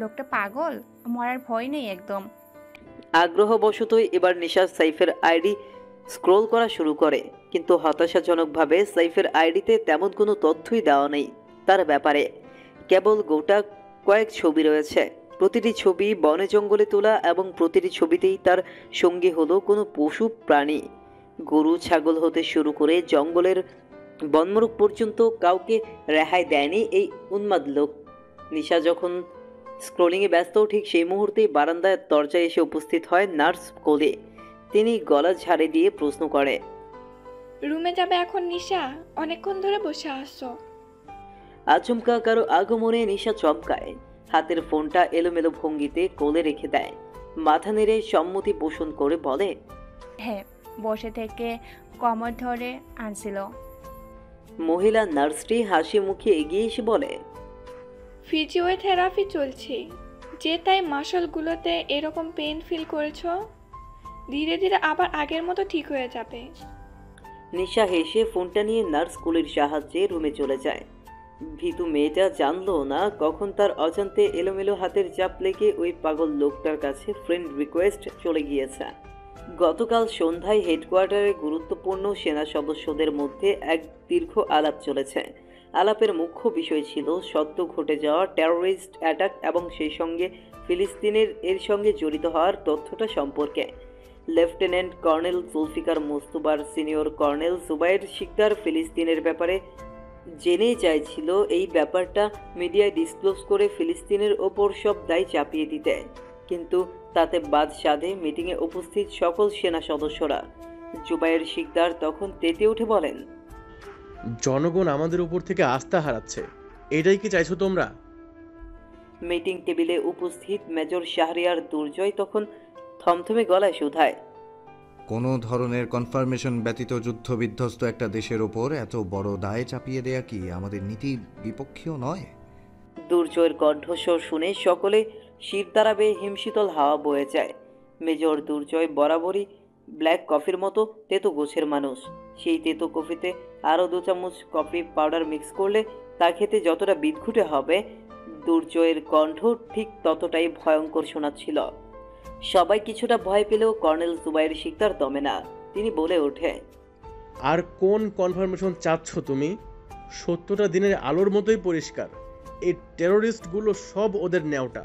লোকটা পাগল? মরার ভয় নেই একদম। আগ্রহবশতই এবার নিশা সাইফের আইডি স্ক্রোল করা শুরু করে, কিন্তু হতাশাজনকভাবে সাইফের আইডিতে তেমন কোনো তথ্যই দেওয়া নেই তার ব্যাপারে। কেবল গোটা কয়েক ছবি রয়েছে। প্রতিটি ছবি বনে জঙ্গলে তোলা এবং প্রতিটি ছবিতেই তার সঙ্গী হলো কোনো পশু প্রাণী। গরু, ছাগল হতে শুরু করে জঙ্গলের বনমরুক পর্যন্ত কাউকে রেহাই দেয়নি এই উন্মাদ লোক। নিশা যখন স্ক্রোলিংয়ে ব্যস্ত ঠিক সেই মুহূর্তেই বারান্দায় দরজায় এসে উপস্থিত হয় নার্স কোলে। তিনি গলা ঝাড়ে দিয়ে প্রশ্ন করে রুমে যাবে এখন নিশা? অনেকক্ষণ ধরে বসে আসছো আচমকা কারও আগমনে নিশা চমকায়। হাতের ফোনটা এলোমেলো ভঙ্গিতে কোলে রেখে দেয়। মাথা নেড়ে সম্মতি পোষণ করে বলে হ্যাঁ বসে থেকে কমর ধরে আনছিল। মহিলা নার্সটি হাসি মুখে এগিয়ে এসে বলে ফিজিওথেরাপি চলছে। যে তাই মাসলগুলোতে এরকম পেন ফিল করেছ? ধীরে ধীরে আবার আগের মতো ঠিক হয়ে যাবে। নিশা হেসে ফোনটা নিয়ে নার্স কুলির সাহায্যে রুমে চলে যায়। ভীতু মেয়েটা জানলো না কখন তার অজান্তে এলোমেলো হাতের চাপ লেগে ওই পাগল লোকটার কাছে ফ্রেন্ড রিকোয়েস্ট চলে গিয়েছে। গতকাল সন্ধ্যায় হেডকোয়ার্টারে গুরুত্বপূর্ণ সেনা সদস্যদের মধ্যে এক দীর্ঘ আলাপ চলেছে। আলাপের মুখ্য বিষয় ছিল সদ্য ঘটে যাওয়া টেরোরিস্ট অ্যাটাক এবং সেই সঙ্গে ফিলিস্তিনের, এর সঙ্গে জড়িত হওয়ার তথ্যটা সম্পর্কে। লেফটেন্যান্ট কর্নেল জুলফিকার মুস্তুবার সিনিয়র কর্নেল জুবাইর শিকদার ফিলিস্তিনের ব্যাপারে জেনে চাইছিল এই ব্যাপারটা মিডিয়ায় ডিসক্লোজ করে ফিলিস্তিনের ওপর সব দায় চাপিয়ে দিতে। কিন্তু তাতে বাদ সাধে মিটিংয়ে উপস্থিত সকল সেনা সদস্যরা। জুবাইর শিকদার তখন তেতে উঠে বলেন জনগণ আমাদের উপর থেকে আস্থা হারাচ্ছে। এটাই কি চাইছো তোমরা? মিটিং টেবিলে উপস্থিত মেজর শাহরিয়ার দুর্জয় তখন থমথমে গলায় শুধায়। কোনো ধরনের কনফার্মেশন ব্যতীত যুদ্ধ বিধ্বস্ত একটা দেশের ওপর এত বড় দায় চাপিয়ে দেয়া কি আমাদের নীতি বিপক্ষীয় নয়? দুর্জয়ের কণ্ঠস্বর শুনে সকলে শির দাঁড়াবে হিমশীতল হাওয়া বয়ে যায়। মেজর দুর্জয় বরাবরই ব্ল্যাক কফির মতো তেতো গোছের মানুষ। সেই তেতো কফিতে আরও দু চামচ কফি পাউডার মিক্স করলে তা খেতে যতটা বিদঘুটে হবে দুর্জয়ের কণ্ঠ ঠিক ততটাই ভয়ঙ্কর শোনাচ্ছিল। সবাই কিছুটা ভয় পেলেও কর্নেল জুবাইর শিকদার দমে না তিনি বলে ওঠে আর কোন কনফার্মেশন চাচ্ছ তুমি? সত্যটা দিনের আলোর মতোই পরিষ্কার। এই টেরোরিস্টগুলো সব ওদের নেওটা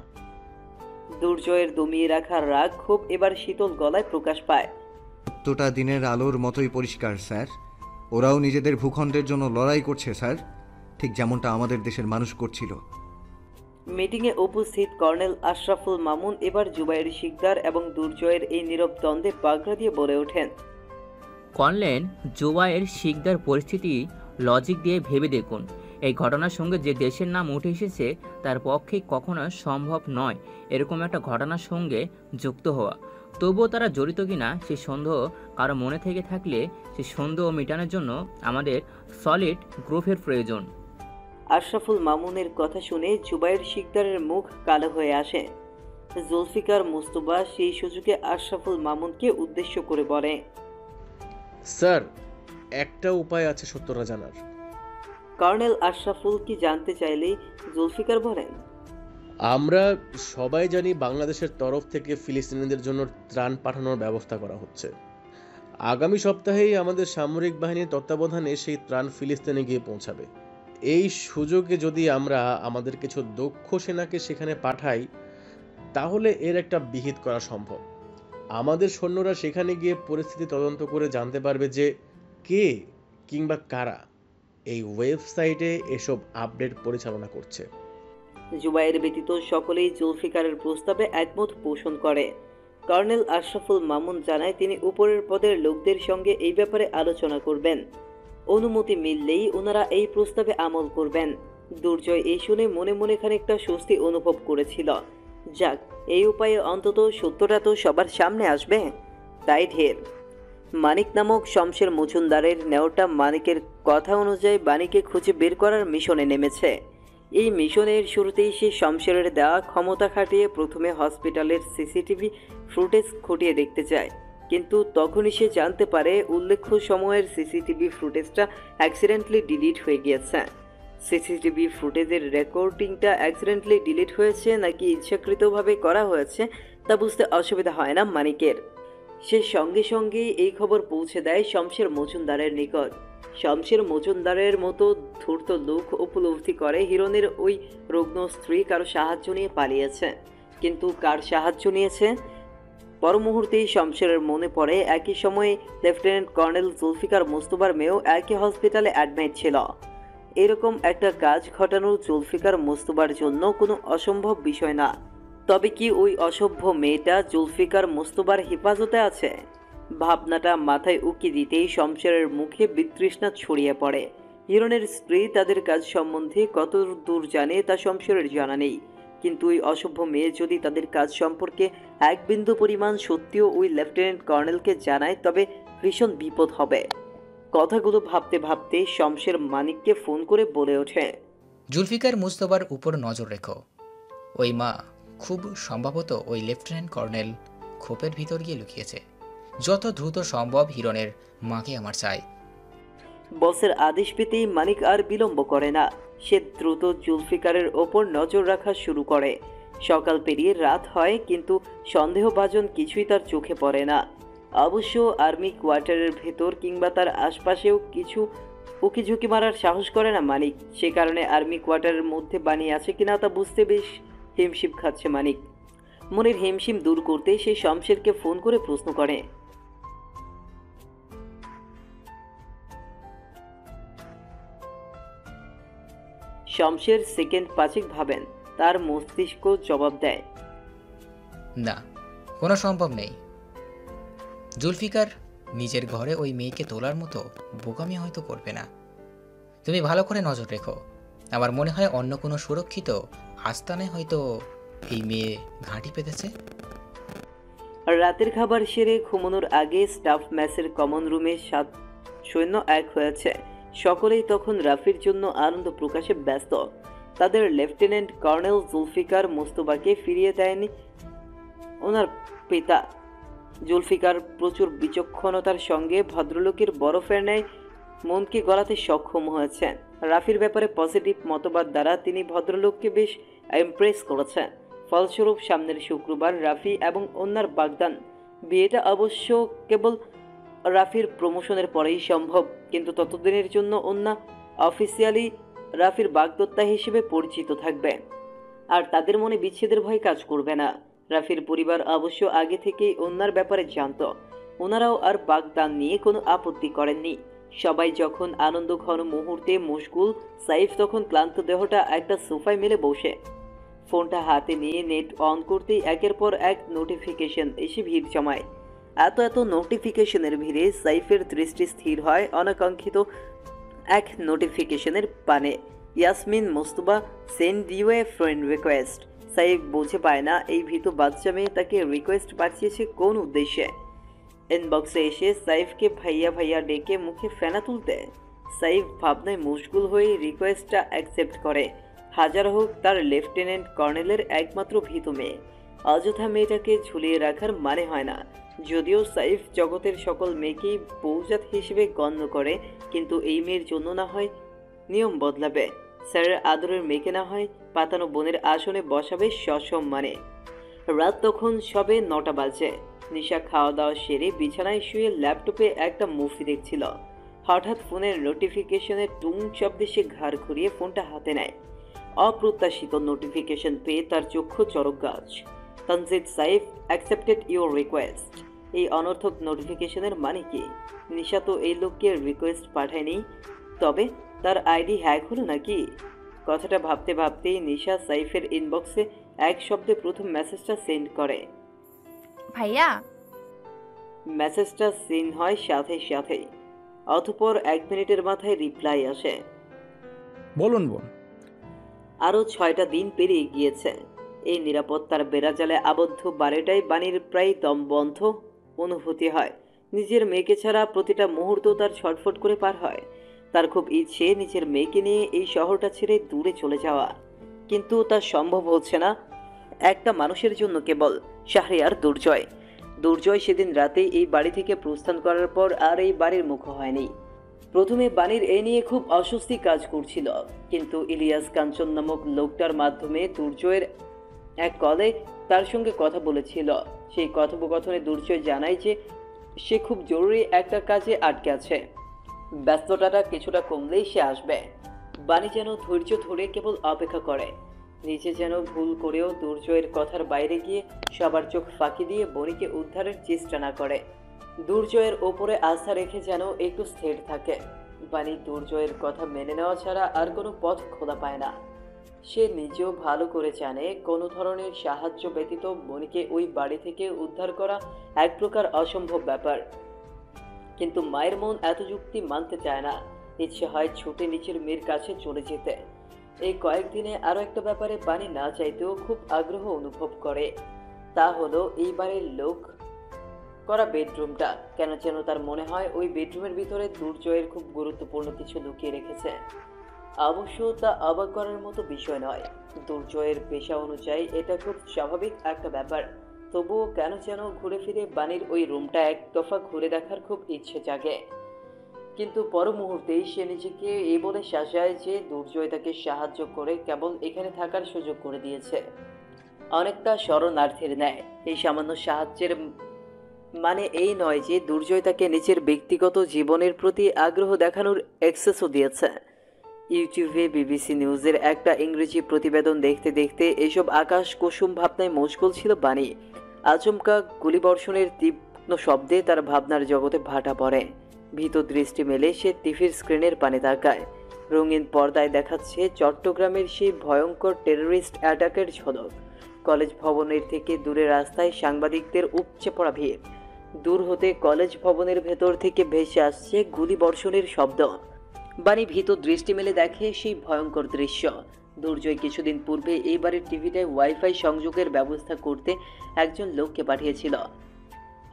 দুর্জয়ের দমিয়ে রাখা রাগ খুব এবার শীতল গলায় প্রকাশ পায়। সত্যটা দিনের আলোর মতোই পরিষ্কার স্যার। ওরাও নিজেদের ভূখণ্ডের জন্য লড়াই করছে স্যার। ঠিক যেমনটা আমাদের দেশের মানুষ করছিল। মিটিংয়ে উপস্থিত কর্নেল আশরাফুল মামুন এবার জুবাইর শিকদার এবং দুর্জয়ের এই নীরব দ্বন্দ্বে বাগড়া দিয়ে বলে ওঠেন। কনলেন জুবাইয়ের শিকদার পরিস্থিতি লজিক দিয়ে ভেবে দেখুন। এই ঘটনার সঙ্গে যে দেশের নাম উঠে এসেছে তার পক্ষে কখনো সম্ভব নয়। এরকম একটা ঘটনার সঙ্গে যুক্ত হওয়া। তবুও তারা জড়িত কিনা সেই সন্দেহ কারও মনে থেকে থাকলে সে সন্দেহ মেটানোর জন্য আমাদের সলিড গ্রুপের প্রয়োজন। আশরাফুল মামুনের কথা শুনে জুবাইর শিকদারের মুখ কালো হয়ে আসে। জুলফিকার মুস্তফা সেই সুযোগে আশরাফুল মামুনকে উদ্দেশ্য করে বলে স্যার একটা উপায় আছে সত্যটা জানার। কর্নেল আশরাফুল কি জানতে চাইলেই জুলফিকার বলেন আমরা সবাই জানি বাংলাদেশের তরফ থেকে ফিলিস্তিনিদের জন্য ত্রাণ পাঠানোর ব্যবস্থা করা হচ্ছে। আগামী সপ্তাহেই আমাদের সামরিক বাহিনীর তত্ত্বাবধানে সেই ত্রাণ ফিলিস্তিনে গিয়ে পৌঁছাবে। এই সুযোগে যদি আমরা আমাদের কিছু দক্ষ সেনাকে সেখানে পাঠাই, তাহলে এর একটা বিহিত করা সম্ভব। আমাদের সৈন্যরা সেখানে গিয়ে পরিস্থিতি তদন্ত করে জানতে পারবে যে কে কিংবা কারা এই ওয়েবসাইটে এসব আপডেট পরিচালনা করছে। জুবাইর ব্যতীত সকলেই জুলফিকারের প্রস্তাবে একমত পোষণ করে। কর্নেল আশরাফুল মামুন জানায়, তিনি উপরের পদের লোকদের সঙ্গে এই ব্যাপারে আলোচনা করবেন। অনুমতি মিললেই ওনারা এই প্রস্তাবে আমল করবেন। দুর্জয় এই শুনে মনে মনে খানিকটা স্বস্তি অনুভব করেছিল। যাক, এই উপায়ে অন্তত সত্যটা তো সবার সামনে আসবে। তাই ঢের। মানিক নামক শমশের মজুমদারের নেওটা মানিকের কথা অনুযায়ী বাণীকে খুঁজে বের করার মিশনে নেমেছে। এই মিশনের শুরুতেই সে শমশেরের দেওয়া ক্ষমতা খাটিয়ে প্রথমে হসপিটালের সিসিটিভি ফুটেজ খুঁটিয়ে দেখতে চায়। কিন্তু তখনই সে জানতে পারে উল্লেখ্য সময়ের সিসিটিভি ফুটেজটা অ্যাক্সিডেন্টলি ডিলিট হয়ে গিয়েছে। সিসিটিভি ফুটেজের রেকর্ডিংটা অ্যাক্সিডেন্টলি ডিলিট হয়েছে নাকি ইচ্ছাকৃতভাবে করা হয়েছে তা বুঝতে অসুবিধা হয় না মানিকের। সে সঙ্গে সঙ্গে এই খবর পৌঁছে দেয় শমশের মজুমদারের নিকট। শমশের মজুমদারের মতো ধূর্ত লোক উপলব্ধি করে হিরণের ওই রুগ্ন স্ত্রী কারও সাহায্য নিয়ে পালিয়েছে। কিন্তু কার সাহায্য নিয়েছে? পর মুহূর্তেই শমশেরের মনে পড়ে একই সময়ে লেফটেন্যান্ট কর্নেল জুলফিকার মোস্তফার মেয়েও একই হসপিটালে অ্যাডমিট ছিল। এরকম একটা কাজ ঘটানো জুলফিকার মোস্তফার জন্য কোনো অসম্ভব বিষয় না। তবে কি ওই অসভ্য মেয়েটা জুলফিকার মোস্তফার হেফাজতে আছে? ভাবনাটা মাথায় উকি দিতেই শমশেরের মুখে বিতৃষ্ণা ছড়িয়ে পড়ে। হিরণের স্ত্রী তাদের কাজ সম্বন্ধে কত দূর জানে তা শমশেরের জানা নেই। কিন্তু ওই অসভ্য মেয়ে যদি তাদের কাজ সম্পর্কে এক বিন্দু পরিমাণ সত্যিও ওই লেফটেন্যান্ট কর্নেলকে জানায়, তবে ভীষণ বিপদ হবে। কথাগুলো ভাবতে ভাবতে শমশের মানিককে ফোন করে বলে ওঠে, জুলফিকার মুস্তফার উপর নজর রেখো। ওই মা খুব সম্ভবত ওই লেফটেন্যান্ট কর্নেল খোপের ভিতর গিয়ে লুকিয়েছে। যত দ্রুত সম্ভব হিরণের মাকে আমার চাই। বসের আদেশ পেতেই মানিক আর বিলম্ব করে না। সে দ্রুত জুলফিকারের ওপর নজর রাখা শুরু করে। সকাল পেরিয়ে রাত হয়, কিন্তু সন্দেহভাজন কিছুই তার চোখে পড়ে না। অবশ্য আর্মি কোয়ার্টারের ভেতর কিংবা তার আশপাশেও কিছু উকি ঝুঁকি মারার সাহস করে না মানিক। সে কারণে আর্মি কোয়ার্টারের মধ্যে বানিয়ে আছে কিনা তা বুঝতে বেশ হিমশিম খাচ্ছে মানিক। মনের হিমশিম দূর করতে সে শমশেরকে ফোন করে প্রশ্ন করে। শমশের সেকেন্ড পাঁচেক ভাবেন তার মস্তিষ্ক জবাব দেয়। না কোনো সম্ভব নেই। জুলফিকার নিজের ঘরে ওই মেয়েকে তোলার মতো বোকামি হয়তো করবে না। তুমি ভালো করে নজর রেখো। আমার মনে হয় অন্য কোনো সুরক্ষিত আস্তানে হয়তো এই মেয়ে ঘাঁটি পেতেছে। রাতের খাবার সেরে ঘুমানোর আগে স্টাফ ম্যাসের কমন রুমে সাত সৈন্য এক হয়েছে। সকলেই তখন রাফির জন্য আনন্দ প্রকাশে ব্যস্ত। তাদের লেফটেন্যান্ট কর্নেল জুলফিকার মোস্তফাকে ফিরিয়ে দেয়নি ওনার পিতা। জুলফিকার প্রচুর বিচক্ষণতার সঙ্গে ভদ্রলোকের বরফের ন্যায় মনকে গলাতে সক্ষম হয়েছেন। রাফির ব্যাপারে পজিটিভ মতবাদ দ্বারা তিনি ভদ্রলোককে বেশ ইমপ্রেস করেছেন। ফলস্বরূপ সামনের শুক্রবার রাফি এবং অন্যার বাগদান, বিয়েটা অবশ্য কেবল রাফির প্রমোশনের পরেই সম্ভব, কিন্তু ততদিনের জন্য অন্যা অফিসিয়ালি রাফির বাগদত্তা হিসেবে পরিচিত থাকবে। আর তাদের মনে বিচ্ছেদের ভয় কাজ করবে না। রাফির পরিবার অবশ্য আগে থেকেই অন্যার ব্যাপারে জানত। ওনারাও আর বাগদান নিয়ে কোনো আপত্তি করেননি। সবাই যখন আনন্দ ঘন মুহূর্তে মুশগুল, সাইফ তখন ক্লান্ত দেহটা একটা সোফায় মেলে বসে। ফোনটা হাতে নিয়ে নেট অন করতেই একের পর এক নোটিফিকেশন এসে ভিড় জমায়। এত এত নোটিফিকেশনের ভিড়ে সাইফের দৃষ্টি স্থির হয় অনাকাঙ্ক্ষিত এক নোটিফিকেশনের পানে। Yasmin Mostafa send you a friend request. Saif বুঝে পায় না এই ভীত বাচ্চা মেয়ে তাকে রিকোয়েস্ট পাঠিয়েছে কোন উদ্দেশ্যে। ইনবক্সে এসে সাইফকে ভাইয়া ভাইয়া ডেকে মুখে ফেনা তুলতে। সাইফ ভাবনায় মুশগুল হয়ে রিকোয়েস্টটা অ্যাকসেপ্ট করে। হাজার হোক তার লেফটেন্যান্ট কর্নেলের একমাত্র ভীত মেয়ে। অযথা মেয়েটাকে ঝুলিয়ে রাখার মানে হয় না। যদিও সাইফ জগতের সকল মেয়েকেই বৌজাত হিসেবে গণ্য করে, কিন্তু এই মেয়ের জন্য না হয় নিয়ম বদলাবে। স্যারের আদরের মেয়েকে না হয় পাতানো বোনের আসনে বসাবে সসম্মানে। রাত তখন সবে নটা বাজে। নিশা খাওয়া দাওয়া সেরে বিছানায় শুয়ে ল্যাপটপে একটা মুভি দেখছিল। হঠাৎ ফোনের নোটিফিকেশনের টুং শব্দে সে ঘাড় ঘুরিয়ে ফোনটা হাতে নেয়। অপ্রত্যাশিত নোটিফিকেশন পেয়ে তার চক্ষু চরক গাছ। Tanjid Saif accepted your request এই অনর্থক নোটিফিকেশনের মানে কি? নিশা তো এই লোককে রিকোয়েস্ট পাঠায়নি তবে তার আইডি হ্যাক হলো নাকি? কথাটা ভাবতে ভাবতেই নিশা সাইফের ইনবক্সে এক শব্দে প্রথম মেসেজটা সেন্ড করে। ভাইয়া? মেসেজটা সিন হয় সাথে সাথেই অতপর এক মিনিটের মাথায় রিপ্লাই আসে। বলুন বোন। আরও ছয়টা দিন পেরিয়ে গিয়েছে। এই নিরাপত্তার বেড়াজালে আবদ্ধ বাড়িটাই বাণীর প্রায় দমবন্ধ অনুভূতি হয়। নিজের মেয়েকে ছাড়া প্রতিটা মুহূর্ত তার ছটফট করে পার হয়। তার খুব ইচ্ছে নিজের মেয়েকে নিয়ে এই শহরটা ছেড়ে দূরে চলে যাওয়া। কিন্তু তা সম্ভব হচ্ছে না। একটা মানুষের জন্য কেবল শাহরিয়ার দুর্জয়। দুর্জয় সেদিন রাতে এই বাড়ি থেকে প্রস্থান করার পর আর এই বাড়ির মুখ হয়নি। প্রথমে বাণীর এ নিয়ে খুব অস্বস্তি কাজ করছিল। কিন্তু ইলিয়াস কাঞ্চন নামক লোকটার মাধ্যমে দুর্জয়ের এক কলে তার সঙ্গে কথা বলেছিল। সেই কথোপকথনে দুর্জয় জানায় যে সে খুব জরুরি একটা কাজে আটকে আছে। ব্যস্ততাটা কিছুটা কমলেই সে আসবে। বাণী যেন ধৈর্য ধরে কেবল অপেক্ষা করে। নিজে যেন ভুল করেও দুর্জয়ের কথার বাইরে গিয়ে সবার চোখ ফাঁকি দিয়ে বণিকে উদ্ধারের চেষ্টা না করে। দুর্জয়ের ওপরে আস্থা রেখে যেন একটু স্থির থাকে। বাণী দুর্জয়ের কথা মেনে নেওয়া ছাড়া আর কোনো পথ খোলা পায় না। সে নিজেও ভালো করে জানে, কোনো ধরনের সাহায্য ব্যতীত বণিকে ওই বাড়ি থেকে উদ্ধার করা এক প্রকার অসম্ভব ব্যাপার। কিন্তু মায়ের মন এত যুক্তি মানতে চায় না। ইচ্ছে হয় ছুটে নিচের মেয়ের কাছে চলে যেতে। এই কয়েকদিনে আরও একটা ব্যাপারে বাণী না চাইতেও খুব আগ্রহ অনুভব করে। তা হলো, এই বাড়ির লোক করা বেডরুমটা, কেন যেন তার মনে হয় ওই বেডরুমের ভিতরে দুর্জয়ের খুব গুরুত্বপূর্ণ কিছু লুকিয়ে রেখেছে। অবশ্য তা অবাক করার মতো বিষয় নয়। দুর্জয়ের পেশা অনুযায়ী এটা খুব স্বাভাবিক একটা ব্যাপার। তবুও কেন যেন ঘুরে ফিরে বাণীর ওই রুমটা এক দফা ঘুরে দেখার খুব ইচ্ছে জাগে। কিন্তু পর মুহূর্তেই সে নিজেকে এই বলে শাসায় যে দুর্জয় তাকে সাহায্য করে কেবল এখানে থাকার সুযোগ করে দিয়েছে। অনেকটা শরণার্থীর ন্যায়। এই সামান্য সাহায্যের মানে এই নয় যে দুর্জয় তাকে নিজের ব্যক্তিগত জীবনের প্রতি আগ্রহ দেখানোর অ্যাক্সেসও দিয়েছে। ইউটিউবে বিবিসি নিউজের একটা ইংরেজি প্রতিবেদন দেখতে দেখতে এসব আকাশ কুসুম ভাবনায় মশগুল ছিল বাণী। আচমকা গুলিবর্ষণের তীক্ষ্ণ শব্দে তার ভাবনার জগতে ভাটা পড়ে। ভীত দৃষ্টি মেলে সে টিভির স্ক্রিনের পানে তাকায়। রঙিন পর্দায় দেখাচ্ছে চট্টগ্রামের সেই ভয়ঙ্কর টেররিস্ট অ্যাটাকের ঝলক কলেজ ভবনের থেকে দূরে রাস্তায় সাংবাদিকদের উপচে পড়া ভিড়। দূর হতে কলেজ ভবনের ভেতর থেকে ভেসে আসছে গুলিবর্ষণের শব্দ। বাণী ভীত দৃষ্টি মেলে দেখে সেই ভয়ঙ্কর দৃশ্য। দুর্জয় কিছুদিন পূর্বে এই বাড়ির টিভিটায় ওয়াইফাই সংযোগের ব্যবস্থা করতে একজন লোককে পাঠিয়েছিল।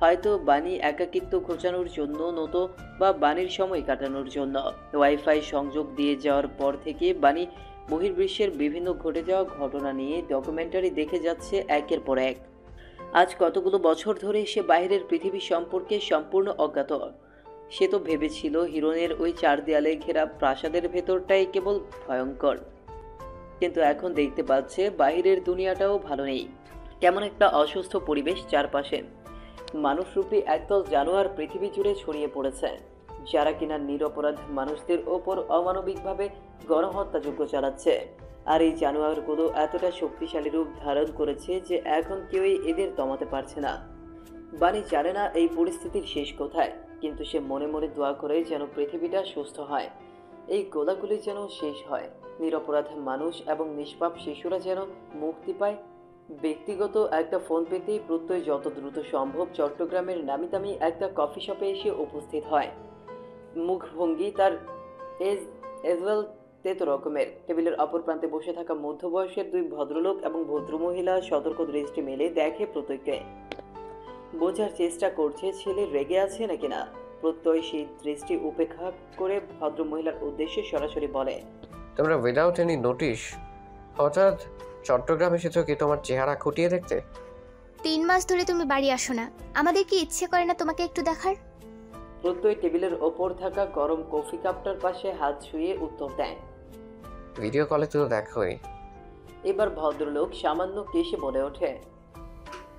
হয়তো বাণী একাকিত্ব ঘোচানোর জন্য নত বা বাণীর সময় কাটানোর জন্য। ওয়াইফাই সংযোগ দিয়ে যাওয়ার পর থেকে বাণী বহির্বিশ্বের বিভিন্ন ঘটে যাওয়া ঘটনা নিয়ে ডকুমেন্টারি দেখে যাচ্ছে একের পর এক। আজ কতগুলো বছর ধরে সে বাইরের পৃথিবী সম্পর্কে সম্পূর্ণ অজ্ঞাত। সে তো ভেবেছিল হিরণের ওই চার দেয়ালে ঘেরা প্রাসাদের ভেতরটাই কেবল ভয়ঙ্কর। কিন্তু এখন দেখতে পাচ্ছে বাইরের দুনিয়াটাও ভালো নেই। কেমন একটা অসুস্থ পরিবেশ চারপাশে। মানুষরূপী একদল জানোয়ার পৃথিবী জুড়ে ছড়িয়ে পড়েছে, যারা কিনা নিরপরাধ মানুষদের ওপর অমানবিকভাবে গণহত্যাযজ্ঞ চালাচ্ছে। আর এই জানোয়ারগুলো এতটা শক্তিশালী রূপ ধারণ করেছে যে এখন কেউই এদের দমাতে পারছে না। বাণী জানে না এই পরিস্থিতির শেষ কোথায়। কিন্তু সে মনে মনে দোয়া করে যেন পৃথিবীটা সুস্থ হয়। এই গোলাগুলি যেন শেষ হয়। নিরপরাধ মানুষ এবং নিষ্পাপ শিশুরা যেন মুক্তি পায়। ব্যক্তিগত একটা ফোন পেতেই প্রত্যয় যত দ্রুত সম্ভব চট্টগ্রামের নামি দামি একটা কফি শপে এসে উপস্থিত হয়। মুখভঙ্গি তার এজ এজওয়েল তেতো রকমের। টেবিলের অপর প্রান্তে বসে থাকা মধ্যবয়সের দুই ভদ্রলোক এবং ভদ্রমহিলা সতর্ক দৃষ্টি মেলে দেখে প্রত্যয়কে। বোঝার চেষ্টা করছে ছেলে রেগে আছে নাকি না? প্রত্যয় সেই দৃষ্টি উপেক্ষা করে ভদ্রমহিলার উদ্দেশ্যে সরাসরি বলে তোমরা উইদাউট এনি নোটিশ হঠাৎ চট্টগ্রাম এসেছ কি তোমার চেহারা খুঁটিয়ে দেখতে? তিন মাস ধরে তুমি বাড়ি আসো না। আমাদের কি ইচ্ছে করে না তোমাকে একটু দেখার? প্রত্যয় টেবিলের ওপর থাকা গরম কফি কাপটার পাশে হাত শুয়ে উত্তর দেয় ভিডিও কলে তো দেখোই। এবার ভদ্রলোক সামান্য কেসে বলে ওঠে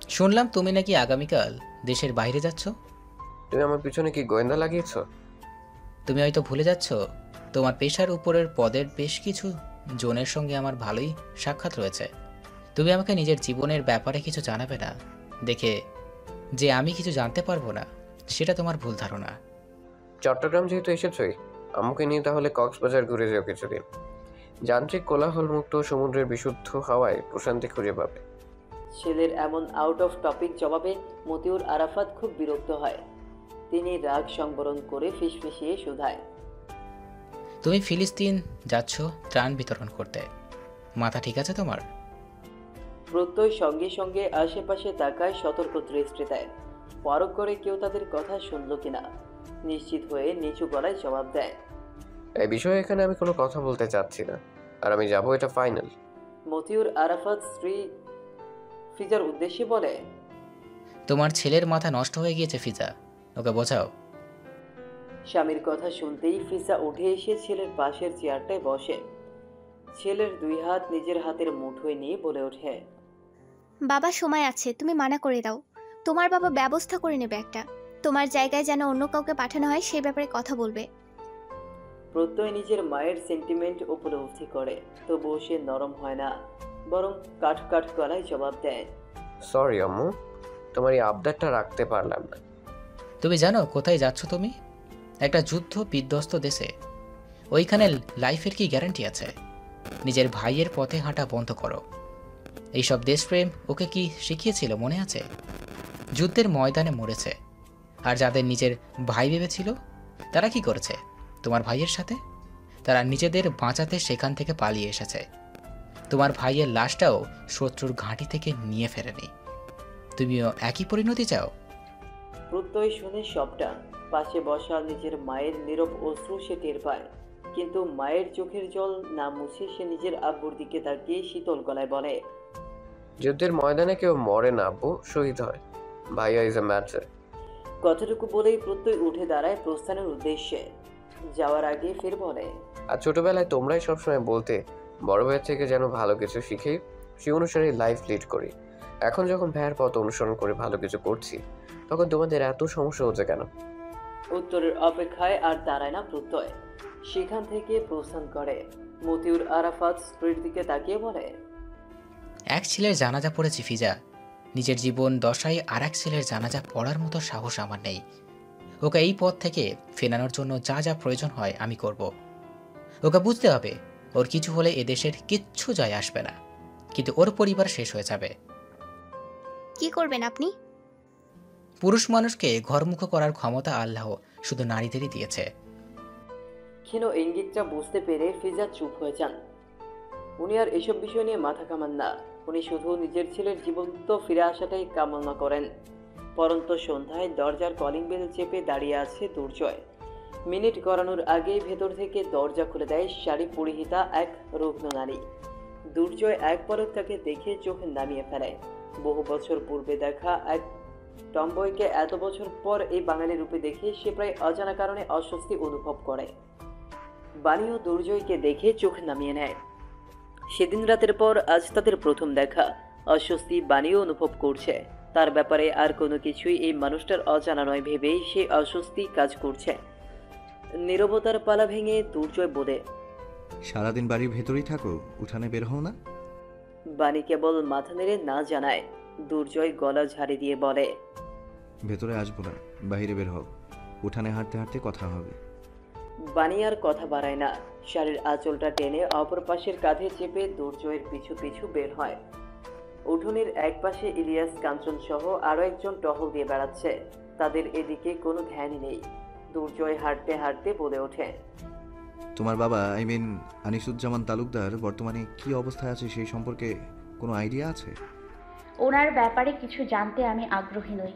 শুনলাম তুমি নাকি আগামীকাল দেশের বাইরে যাচ্ছ। তুমি আমার পিছনে কি গোয়েন্দা লাগিয়েছো? তুমি হয়তো ভুলে যাচ্ছ তোমার পেশার উপরের পদের বেশ কিছু জনের সঙ্গে আমার ভালোই সাক্ষাৎ রয়েছে। তুমি আমাকে নিজের জীবনের ব্যাপারে কিছু জানাবে না। দেখে যে আমি কিছু জানতে পারব না সেটা তোমার ভুল ধারণা। চট্টগ্রাম যেহেতু এসেছোই আমাকে নিয়ে তাহলে কক্সবাজার ঘুরে যেও কিছুদিন। যান্ত্রিক কোলাহল মুক্ত সমুদ্রের বিশুদ্ধ হাওয়ায় প্রশান্তি খুঁজে পাবে। ছেলের এমন আউট অফ টপিক জবাবে মতিউর আরাফাত খুব বিরক্ত হয়। তিনি রাগ সংবরণ করে ফিসফিসিয়ে শুধায়। তুমি ফিলিস্তিন যাচ্ছ ত্রাণ বিতরণ করতে। মাথা ঠিক আছে তোমার? প্রত্যয় সঙ্গে সঙ্গে আশেপাশে তাকায় সতর্ক দৃষ্টি দেয় পরক করে কেউ তাদের কথা শুনলো কিনা নিশ্চিত হয়ে নিচু গলায় জবাব দেয়। এই বিষয়ে এখানে আমি কোনো কথা বলতে চাচ্ছি না আর আমি যাব এটা ফাইনাল মতিউর আরাফাত স্ত্রী ফিজার উদ্দেশ্যে বলে তোমার ছেলের মাথা নষ্ট হয়ে গিয়েছে ফিজা। ওকে বোঝাও। স্বামীর কথা শুনতেই ফিজা উঠে এসে ছেলের পাশের চেয়ারটায় বসে। ছেলের দুই হাত নিজের হাতের মুঠোয় নিয়ে বলে ওঠে বাবা সময় আছে তুমি মানা করে দাও। তোমার বাবা ব্যবস্থা করে নেবে একটা। তোমার জায়গায় যেন অন্য কাউকে পাঠানো হয় সেই ব্যাপারে কথা বলবে। প্রত্যয় নিজের মায়ের সেন্টিমেন্ট উপলব্ধি করে তবুও সে নরম হয় না। বরং কাঠ কাঠ গলায় জবাব দেয়। সরি আম্মু তোমার এই আবদারটা রাখতে পারলাম না। তুমি জানো কোথায় যাচ্ছ তুমি? একটা যুদ্ধ বিধ্বস্ত দেশে। ওইখানে লাইফের কি গ্যারান্টি আছে? নিজের ভাইয়ের পথে হাঁটা বন্ধ করো। এইসব দেশপ্রেম ওকে কি শিখিয়েছিল মনে আছে? যুদ্ধের ময়দানে মরেছে। আর যাদের নিজের ভাই ভেবেছিল তারা কি করেছে? তোমার ভাইয়ের সাথে? তারা নিজেদের বাঁচাতে সেখান থেকে পালিয়ে এসেছে। তোমার ভাইয়ের লাশটাও শত্রুর ঘাঁটি থেকে নিয়ে ফেরেনি। তুমিও একই পরিণতি চাও? প্রত্যয় শুনে সবটা। পাশে বসা নিজের মায়ের নীরব অশ্রু সে টের পায়। কিন্তু মায়ের চোখের জল না মুছে সে নিজের আব্বুর দিকে তাকিয়ে শীতল গলায় বলে যুদ্ধের ময়দানে কেউ মরে না আব্বু। শহীদ হয়। ভাইয়া ইজ এ ম্যাটার কথাটুকু বলেই প্রত্যয় উঠে দাঁড়ায় প্রস্থানের উদ্দেশ্যে। যাওয়ার আগে ফের বলে আর ছোটবেলায় তোমরাই সবসময় বলতে বড় ভাইয়ের থেকে যেন ভালো কিছু শিখে সে অনুসারে লাইফ লিড করি। এখন যখন ভাইয়ের পথ অনুসরণ করে ভালো কিছু করছি তখন তোমাদের এত সমস্যা হচ্ছে কেন? উত্তরের অপেক্ষায় আর দাঁড়ায় না প্রত্যয়। সেখান থেকে প্রস্থান করে। মতিউর আরাফাত স্ত্রীর দিকে তাকিয়ে বলে এক ছেলের জানাজা পড়েছি ফিজা। নিজের জীবন দশায় আর এক ছেলের জানাজা পড়ার মতো সাহস আমার নেই। ওকে এই পথ থেকে ফেরানোর জন্য যা যা প্রয়োজন হয় আমি করব। ওকে বুঝতে হবে ওর কিছু হলে এদেশের কিচ্ছু যায় আসবে না। কিন্তু ওর পরিবার শেষ হয়ে যাবে। কি করবেন আপনি? পুরুষ মানুষকে ঘরমুখ করার ক্ষমতা আল্লাহ শুধু নারীদেরই দিয়েছে। ক্ষীণ ইঙ্গিতটা বুঝতে পেরে ফিজা চুপ হয়ে যান। উনি আর এসব বিষয় নিয়ে মাথা কামান না। উনি শুধু নিজের ছেলের জীবন্ত ফিরে আসাটাই কামনা করেন। পরন্ত সন্ধ্যায় দরজার কলিং বেল চেপে দাঁড়িয়ে আছে দুর্জয়। মিনিট গড়ানোর আগেই ভেতর থেকে দরজা খুলে দেয় শাড়ি পরিহিতা এক রুগ্ন নারী। দুর্জয় এক পলক তাকে দেখে চোখ নামিয়ে ফেলে। বহু বছর পূর্বে দেখা এক টম্বয়কে এত বছর পর এই বাঙালি রূপে দেখে সে প্রায় অজানা কারণে অস্বস্তি অনুভব করে। বাণী ও দুর্জয়কে দেখে চোখ নামিয়ে নেয়। সেদিন রাতের পর আজ তাদের প্রথম দেখা। অস্বস্তি বাণীও অনুভব করছে। তার ব্যাপারে আর কোনো কিছুই এই মানুষটার অজানা নয় ভেবেই সে অস্বস্তি কাজ করছে। নীরবতার পালা ভেঙে দুর্জয় বোধে। সারাদিন বাড়ির ভেতরেই থাকো উঠানে বের হও না। বাণী কেবল মাথা নেড়ে না জানায় দুর্জয় গলা ঝাড়ি দিয়ে বলে। ভেতরে আসব না বাইরে বের হও উঠানে হাঁটতে হাঁটতে কথা হবে। বাণী আর কথা বাড়ায় না শাড়ির আঁচলটা টেনে অপর পাশের কাঁধে চেপে দুর্জয়ের পিছু পিছু বের হয়। উঠোনের এক পাশে ইলিয়াস কাঞ্চন সহ আরও একজন টহল দিয়ে বেড়াচ্ছে তাদের এদিকে কোনো ধ্যানই নেই। দুর্জয় হাঁটতে হাঁটতে বলে ওঠে। তোমার বাবা আই মিন আনিসুজ্জামান তালুকদার বর্তমানে কি অবস্থায় আছে সেই সম্পর্কে কোনো আইডিয়া আছে? ওনার ব্যাপারে কিছু জানতে আমি আগ্রহী নই।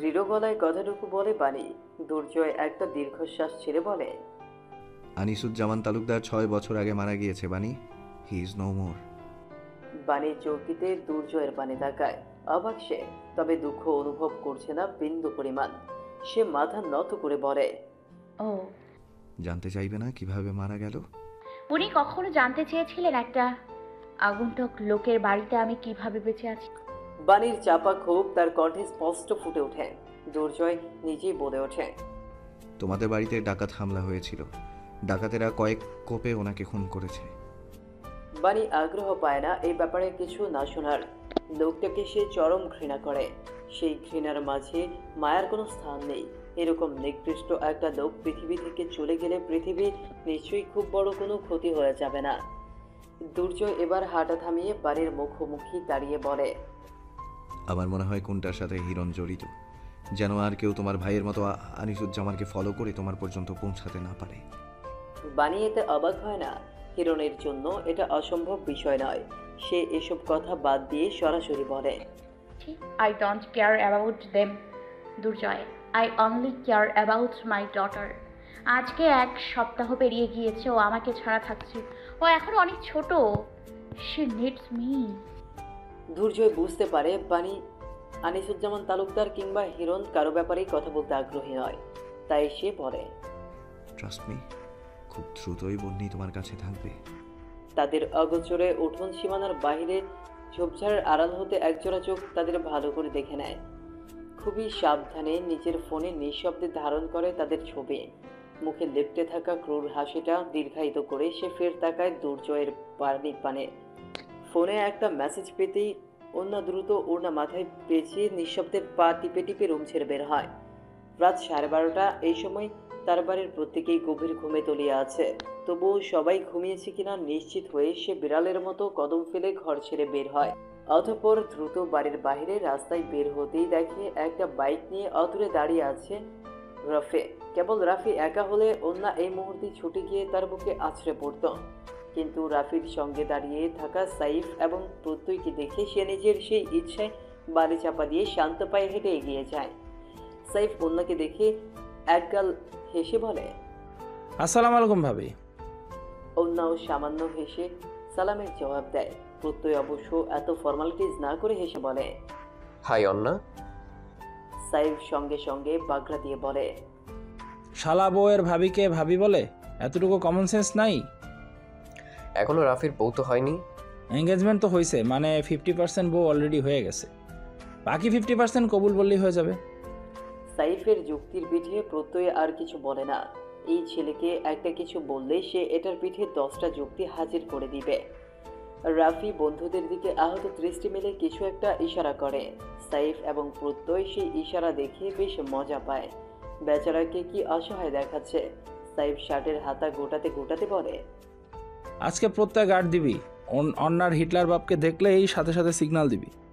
দৃঢ় গলায় কথাটুকু বলে বাণী দুর্জয় একটা দীর্ঘশ্বাস ছেড়ে বলে আনিসুজ্জামান তালুকদার ছয় বছর আগে মারা গিয়েছে বানি হি ইজ নো মোর বাণীর চৌকিতে দুর্জয়ের পানে তাকায় অবাক সে তবে দুঃখ অনুভব করছে না বিন্দু পরিমাণ। সে মাথা নত করে বলে ও। জানতে চাইবে না কীভাবে মারা গেল? উনি কখনো জানতে চেয়েছিলেন একটা আগন্তুক লোকের বাড়িতে আমি কীভাবে বেঁচে আছি? বাণীর চাপা ক্ষোভ তার কণ্ঠে স্পষ্ট ফুটে ওঠে দুর্জয় নিজেই বলে ওঠে তোমাদের বাড়িতে ডাকাত হামলা হয়েছিল। ডাকাতেরা কয়েক কোপে ওনাকে খুন করেছে। বাণী আগ্রহ পায় না এই ব্যাপারে কিছু না শোনার। লোকটাকে সে চরম ঘৃণা করে। সেই ঘৃণার মাঝে মায়ার কোনো স্থান নেই। এরকম নিকৃষ্ট একটা লোক পৃথিবী থেকে চলে গেলে পৃথিবী নিশ্চয়ই খুব বড় কোনো ক্ষতি হয়ে যাবে না। দুর্জয় এবার হাঁটা থামিয়ে বাড়ির মুখোমুখি দাঁড়িয়ে বলে আমার মনে হয় কোনটার সাথে হিরণ জড়িত যেন আর কেউ তোমার ভাইয়ের মতো আনিসুজ্জামানকে ফলো করে তোমার পর্যন্ত পৌঁছাতে না পারে। বাণী এতে অবাক হয় না। হিরণের জন্য এটা অসম্ভব বিষয় নয়। সে এসব কথা বাদ দিয়ে সরাসরি বলে I don't care about them Durjoy I only care about my daughter আজকে এক সপ্তাহ পেরিয়ে গিয়েছে ও আমাকে ছাড়া থাকছে। ও এখন অনেক ছোট। শি নিডস মি দুর্জয় বুঝতে পারে বাণী আনিসুজ্জামান তালুকদার কিংবা হিরণ কারও ব্যাপারেই কথা বলতে আগ্রহী নয় তাই সে বলে। ট্রাস্ট মি খুব দ্রুতই বন্যি তোমার কাছে থাকবে। তাদের অগোচরে উঠোন সীমানার বাইরে ঝোপঝাড়ের আড়াল হতে একজোড়া চোখ তাদের ভালো করে দেখে নেয়। খুবই সাবধানে নিজের ফোনে নিঃশব্দে ধারণ করে তাদের ছবি। মুখে লেপটে থাকা ক্রূর হাসিটা দীর্ঘায়িত করে সে ফের তাকায় দুর্জয়ের পানির পানে ফোনে একটা মেসেজ পেতেই অন্য দ্রুত ওড়না মাথায় পেঁচিয়ে নিঃশব্দে পা টিপে টিপে রুম ছেড়ে বের হয়। রাত সাড়ে বারোটা, এই সময় তার বাড়ির প্রত্যেকেই গভীর ঘুমে তলিয়ে আছে। তবুও সবাই ঘুমিয়েছে কিনা নিশ্চিত হয়ে সে বিড়ালের মতো কদম ফেলে ঘর ছেড়ে বের হয়। অতঃপর দ্রুত বাড়ির বাইরে রাস্তায় বের হতেই দেখে একটা বাইক নিয়ে অদূরে দাঁড়িয়ে আছে রফে। কেবল রাফি একা হলে অন্য এই মুহূর্তে ছুটে গিয়ে তার বুকে আছড়ে পড়ত। কিন্তু রাফির সঙ্গে দাঁড়িয়ে থাকা সাইফ এবং প্রত্যয়কে দেখে সে নিজের সেই ইচ্ছায় বাড়ি চাপা দিয়ে শান্ত পায়ে হেঁটে এগিয়ে যায়। সাইফ অন্যকে দেখে, একগাল হেসে বলে আসসালাম আলাইকুম ভাবি। অন্যও সামান্য হেসে সালামের জবাব দেয়। প্রত্যয় অবশ্য এত ফর্মালিটিজ না করে হেসে বলে হাই অন্না। সাইফ সঙ্গে সঙ্গে বাগড়া দিয়ে বলে শালা বউয়ের ভাবিকে ভাবি বলে এতটুকু কমন সেন্স নাই? এখনও রাফির বউ তো হয়নি। এঙ্গেজমেন্ট তো হয়েছে মানে ফিফটি পার্সেন্ট বউ অলরেডি হয়ে গেছে। বাকি ফিফটি পার্সেন্ট কবুল বললেই হয়ে যাবে। সাইফের যুক্তির পিঠে প্রত্যয় আর কিছু বলে না। এই ছেলেকে একটা কিছু বললে সে এটার পিঠে দশটা যুক্তি হাজির করে দিবে। রাফি বন্ধুদের দিকে আহত দৃষ্টি মেলে কিছু একটা ইশারা করে। সাইফ এবং প্রত্যয় সেই ইশারা দেখে বেশ মজা পায়। বেচারাকে কি অসহায় দেখাচ্ছে? সাইফ শার্টের হাতা গোটাতে গোটাতে বলে, আজকে প্রত্যয় গার্ড দিবি। অন- অন্যার হিটলার বাপকে দেখলেই সাথে সাথে সিগন্যাল দিবি।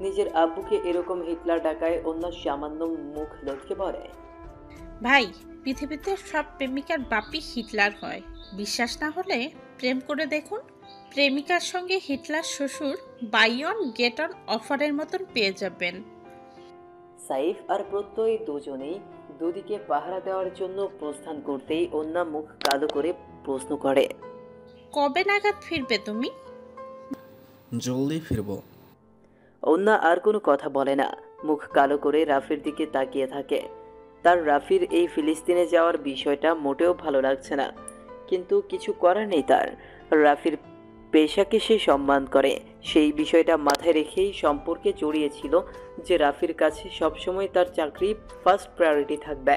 নিজের আব্বুকে এরকম হিটলার ডাকায় অন্য সামান্য মুখ লটকে বলে ভাই পৃথিবীতে সব প্রেমিকার বাপি হিটলার হয়। বিশ্বাস না হলে প্রেম করে দেখুন। প্রেমিকার সঙ্গে হিটলার শ্বশুর বাই অন গেট অন অফারের মতন পেয়ে যাবেন। সাইফ আর প্রত্যয় দুজনেই দুদিকে পাহারা দেওয়ার জন্য প্রস্থান করতেই অন্য মুখ কালো করে প্রশ্ন করে। কবে নাগাদ ফিরবে তুমি? জলদি ফিরবো। অন্য আর কোনো কথা বলে না। মুখ কালো করে রাফির দিকে তাকিয়ে থাকে। তার রাফির এই ফিলিস্তিনে যাওয়ার বিষয়টা মোটেও ভালো লাগছে না। কিন্তু কিছু করার নেই তার। রাফির পেশাকে সে সম্মান করে। সেই বিষয়টা মাথায় রেখেই সম্পর্কে জড়িয়েছিল যে রাফির কাছে সবসময় তার চাকরি ফার্স্ট প্রায়োরিটি থাকবে।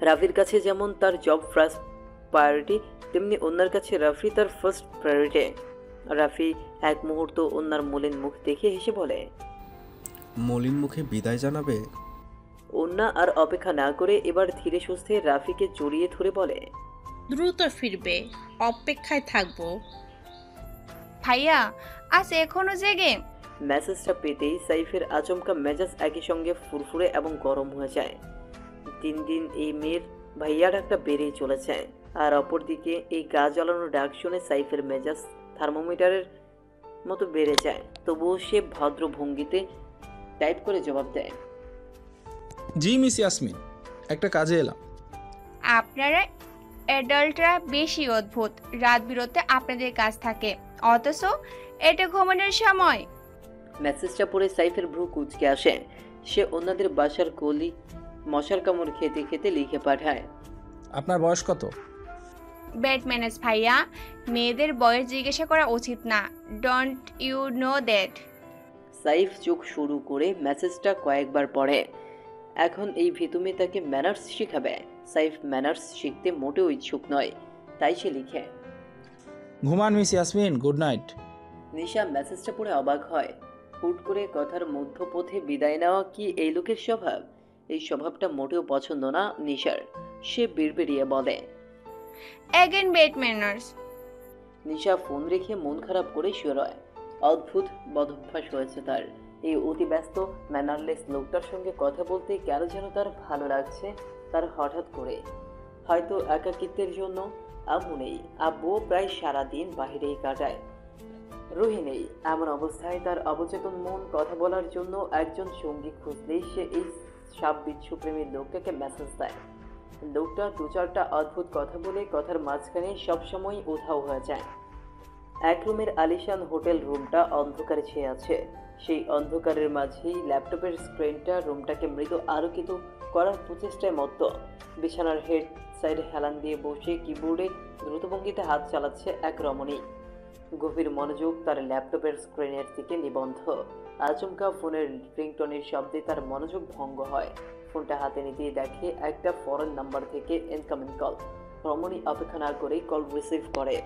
রাফির কাছে যেমন তার জব ফার্স্ট প্রায়োরিটি তেমনি অন্যের কাছে রাফি তার ফার্স্ট প্রায়োরিটি রাফি এক মুহূর্ত অন্যার মলিন মুখ দেখে হেসে বলে মলিন মুখে বিদায় জানাবে? অন্যা আর অপেক্ষা না করে এবার ধীরে সুস্থে রাফিকে জড়িয়ে ধরে বলে দ্রুত ফিরবে অপেক্ষায় থাকব। ভাইয়া আজ এখনও জেগে? মেসেজটা পেতেই সাইফের আচমকা মেজাজ একই সঙ্গে ফুরফুরে এবং গরম হয়ে যায়। দিন দিন এই মেয়ের ভাইয়া ডাকটা বেড়েই চলেছে আর অপরদিকে এই গা জ্বালানো ডাক শুনে সাইফের মেজাজ থার্মোমিটারের মতো বেড়ে যায়। তবুও সে ভদ্র ভঙ্গিতে টাইপ করে জবাব দেয়। জি মিস ইয়াসমিন একটা কাজে এলাম। আপনারা অ্যাডাল্টরা বেশি অদ্ভুত রাত বিরতে আপনাদের কাজ থাকে। অথচ এটা ঘুমানোর সময়। মেসেজটা পড়ে সাইফের ভ্রু কুচকে আসে। সে অন্যদের বাসার কলি মশার কামড় খেতে খেতে লিখে পাঠায়। আপনার বয়স কত? ব্যাটম্যানেস ভাইয়া মেয়েদের বয়স জিজ্ঞাসা করা উচিত না। Don't you know that Saif চোখ শুরু করে মেসেজটা কয়েকবার পড়ে। এখন এই ভিতুমি তাকে ম্যানার্স শিখাবে। সাইফ ম্যানার্স শিখতে মোটেও ইচ্ছুক নয় তাই সে লিখে। ঘুমান miss Yasmin good night Nisha মেসেজটা পড়ে অবাক হয়। হুট করে কথার মধ্যপথে বিদায় নেওয়া কি এই লোকের স্বভাব? এই স্বভাবটা মোটেও পছন্দ না নিশার। সে বিড়বিড়িয়ে বলে। অ্যাগেন ব্যাটম্যানার্স নিশা ফোন রেখে মন খারাপ করে শুয়ে রয়। অদ্ভুত বদভ্যাস হয়েছে তার। এই অতি ব্যস্ত ম্যানারলেস লোকটার সঙ্গে কথা বলতে কেন যেন তার ভালো লাগছে তার হঠাৎ করে। হয়তো একাকিত্বের জন্য আম্মু নেই, আব্বুও প্রায় সারাদিন বাহিরেই কাটায়। রুহি নেই, এমন অবস্থায় তার অবচেতন মন কথা বলার জন্য একজন সঙ্গী খুঁজলেই সে এই সাপ বিচ্ছু প্রেমীর লোকটাকে মেসেজ দেয়। লোকটা দু চারটা অদ্ভুত কথা বলে কথার মাঝখানে সবসময় উধাও হয়ে যায়। এক রুমের আলিশান হোটেল রুমটা অন্ধকারে ছেয়ে আছে। সেই অন্ধকারের মাঝেই ল্যাপটপের স্ক্রিনটা রুমটাকে মৃদু আলোকিত করার প্রচেষ্টায় মত্ত। বিছানার হেড সাইডে হেলান দিয়ে বসে কিবোর্ডে দ্রুতভঙ্গিতে হাত চালাচ্ছে এক রমণী। গভীর মনোযোগ তার ল্যাপটপের স্ক্রিনের দিকে নিবন্ধ আচমকা ফোনের রিংটনের শব্দে তার মনোযোগ ভঙ্গ হয়। ফোনটা হাতে নিতেই দেখে একটা ফরেন নাম্বার থেকে ইনকামিং কল রমণী অপেক্ষা না করেই কল রিসিভ করে।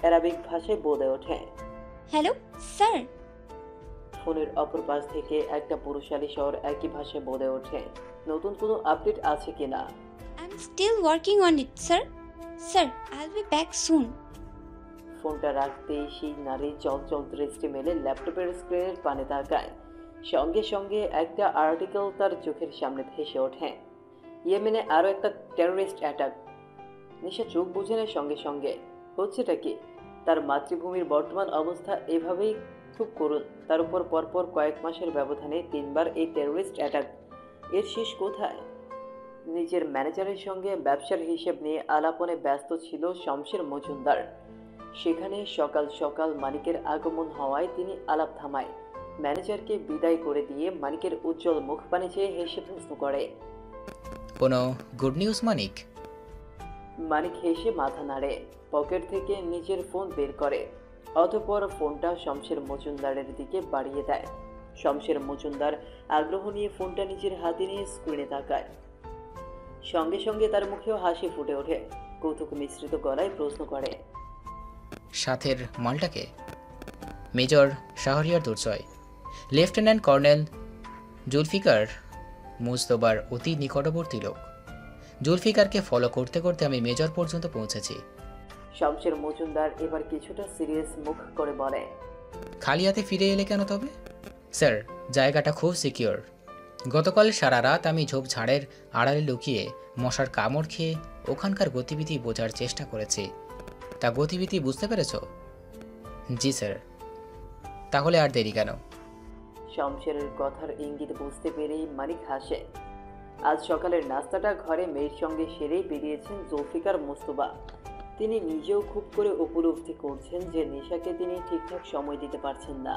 অ্যারাবিক ভাষায় বলে ওঠে হ্যালো স্যার ফোনের অপর পাশ থেকে একটা পুরুষালী স্বর একই ভাষায় বলে ওঠে নতুন কোনো আপডেট আছে কিনা I am still working on it sir sir I will be back soon ফোনটা রাখতেই সেই নারী চলচল দৃষ্টি মেলে ল্যাপটপের স্ক্রিনের পানে তাকায়। সঙ্গে সঙ্গে একটা আর্টিকেল তার চোখের সামনে ভেসে ওঠে। ইয়েমেনে আরও একটা টেরোরিস্ট অ্যাটাক নিশা চোখ বুঝে নেয় সঙ্গে সঙ্গে। হচ্ছেটা কি? তার মাতৃভূমির বর্তমান অবস্থা এভাবেই খুব করুন। তার উপর পরপর কয়েক মাসের ব্যবধানে তিনবার এই টেরোরিস্ট অ্যাটাক এর শেষ কোথায়? নিজের ম্যানেজারের সঙ্গে ব্যবসার হিসেব নিয়ে আলাপনে ব্যস্ত ছিল শমশের মজুমদার। সেখানে সকাল সকাল মানিকের আগমন হওয়ায় তিনি আলাপ থামায়। ম্যানেজারকে বিদায় করে দিয়ে মানিকের উজ্জ্বল মুখ পানে চেয়ে হেসে প্রশ্ন করে। কোনো গুড নিউজ মানিক। মানিক হেসে মাথা নাড়ে পকেট থেকে নিজের ফোন বের করে অতঃপর ফোনটা শমশের মজুমদারের দিকে বাড়িয়ে দেয়। শমশের মজুমদার আগ্রহ নিয়ে ফোনটা নিজের হাতে নিয়ে স্ক্রিনে তাকায়। সঙ্গে সঙ্গে তার মুখেও হাসি ফুটে ওঠে। কৌতুক মিশ্রিত গলায় প্রশ্ন করে সাথের মালটাকে? Major Shahriar Durjoy. Lieutenant colonel Zulfiqar মুস্তবার অতি নিকটবর্তী লোক। জুলফিকারকে ফলো করতে করতে আমি মেজর পর্যন্ত পৌঁছেছি। শমশের মজুমদার এবার কিছুটা সিরিয়াস মুখ করে বলে খালি হাতে ফিরে এলে কেন তবে? স্যার জায়গাটা খুব সিকিওর গতকাল সারা রাত আমি ঝোপঝাড়ের আড়ালে লুকিয়ে মশার কামড় খেয়ে ওখানকার গতিবিধি বোঝার চেষ্টা করেছি। তা গতিবিধি বুঝতে পেরেছ? জি স্যার। তাহলে আর দেরি কেন? শমশেরের কথার ইঙ্গিত বুঝতে পেরেই মানিক হাসে। আজ সকালের নাস্তাটা ঘরে মেয়ের সঙ্গে সেরেই বেরিয়েছেন জুলফিকার মুস্তফা। তিনি নিজেও খুব করে উপলব্ধি করছেন যে নেশাকে তিনি ঠিকঠাক সময় দিতে পারছেন না।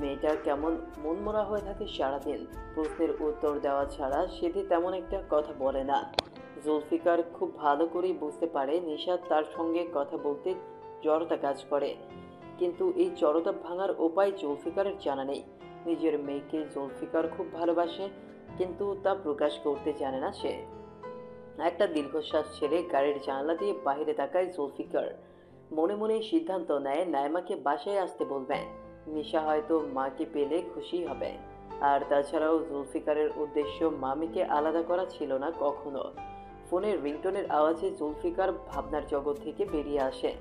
মেয়েটা কেমন মনমরা হয়ে থাকে সারাদিন। প্রশ্নের উত্তর দেওয়া ছাড়া সেটি তেমন একটা কথা বলে না। জুলফিকার খুব ভালো করেই বুঝতে পারে নিশা তার সঙ্গে কথা বলতে জড়তা কাজ করে। কিন্তু এই জড়তা ভাঙার উপায় জুলফিকারের জানা নেই। নিজের মেয়েকে জুলফিকার খুব ভালোবাসে, কিন্তু তা প্রকাশ করতে জানে না সে। একটা দীর্ঘশ্বাস ছেড়ে গাড়ির জানলা দিয়ে বাইরে তাকায় জুলফিকার। মনে মনে সিদ্ধান্ত নেয় নাইমাকে বাসায় আসতে বলবে। নিশা হয়তো মাকে পেলে খুশি হবে। আর তাছাড়াও জুলফিকারের উদ্দেশ্য মামিকে আলাদা করা ছিল না কখনো। ফোনের রিংটনের আওয়াজে জুলফিকার ভাবনার জগৎ থেকে বেরিয়ে আসে।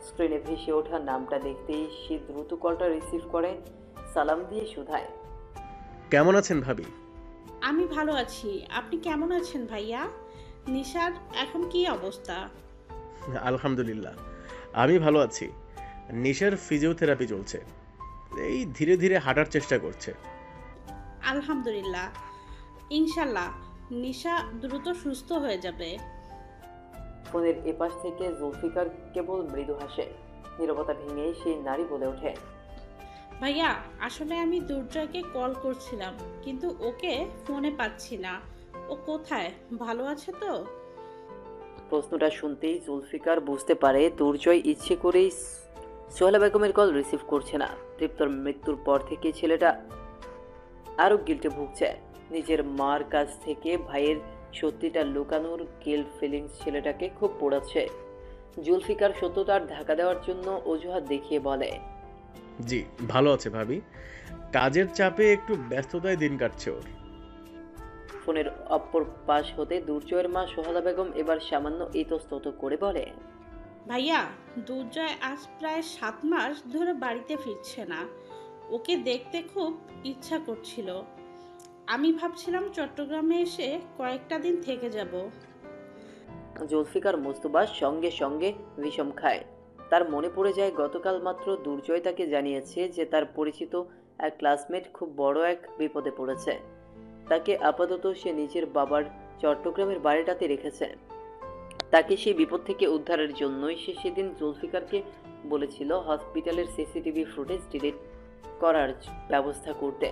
স্ক্রিনে ভেসে ওঠা নামটা দেখতেই সে দ্রুত কলটা রিসিভ করে। সালাম দিয়ে শুধায়। কেমন আছেন ভাবি? আমি ভালো আছি। আপনি কেমন আছেন ভাইয়া? নিশার এখন কি অবস্থা? আলহামদুলিল্লাহ আমি ভালো আছি। নিশার ফিজিওথেরাপি চলছে। এই ধীরে ধীরে হাঁটার চেষ্টা করছে। আলহামদুলিল্লাহ। ইনশাল্লাহ নিশা দ্রুত সুস্থ হয়ে যাবে। ফোনের এপাশ থেকে জুলফিকার কেবল মৃদু হাসে। নীরবতা ভেঙে সেই নারী বলে ওঠে। ভাইয়া, আসলে আমি দুর্জয়কে কল করছিলাম, কিন্তু ওকে ফোনে পাচ্ছি না। ও কোথায়? ভালো আছে তো? প্রশ্নটা শুনতেই জুলফিকার বুঝতে পারে দুর্জয় ইচ্ছে করেই সোহেলা বেগমের কল রিসিভ করছে না। তৃপ্তর মৃত্যুর পর থেকে ছেলেটা আরও গিল্টে ভুগছে। নিজের মার কাছ থেকে ভাইয়ের সত্যিটা লুকানোর গিল ফিলিংস ছেলেটাকে খুব পোড়াচ্ছে। জুলফিকার সত্যতার ঢাকা দেওয়ার জন্য অজুহাত দেখিয়ে বলে জি ভালো আছে ভাবি। কাজের চাপে একটু ব্যস্ততায় দিন কাটছে ওর। ফোনের অপর পাশ হতে দুর্জয়ের মা সোহেলা বেগম এবার সামান্য ইতস্তত করে বলে ভাইয়া দুর্জয় আজ প্রায় সাত মাস ধরে বাড়িতে ফিরছে না। ওকে দেখতে খুব ইচ্ছা করছিল। আমি ভাবছিলাম চট্টগ্রামে এসে কয়েকটা দিন থেকে যাব। জুলফিকার মুস্তফা সঙ্গে সঙ্গে বিষম খায়। তার মনে পড়ে যায়, গতকাল মাত্র দুর্জয় তাকে জানিয়েছে যে তার পরিচিত এক ক্লাসমেট খুব বড় এক বিপদে পড়েছে। তাকে আপাতত সে নিজের বাবার চট্টগ্রামের বাড়িটাতে রেখেছে। তাকে সেই বিপদ থেকে উদ্ধারের জন্যই সে সেদিন জুলফিকারকে বলেছিল হসপিটালের সিসিটিভি ফুটেজ ডিলিট করার ব্যবস্থা করতে।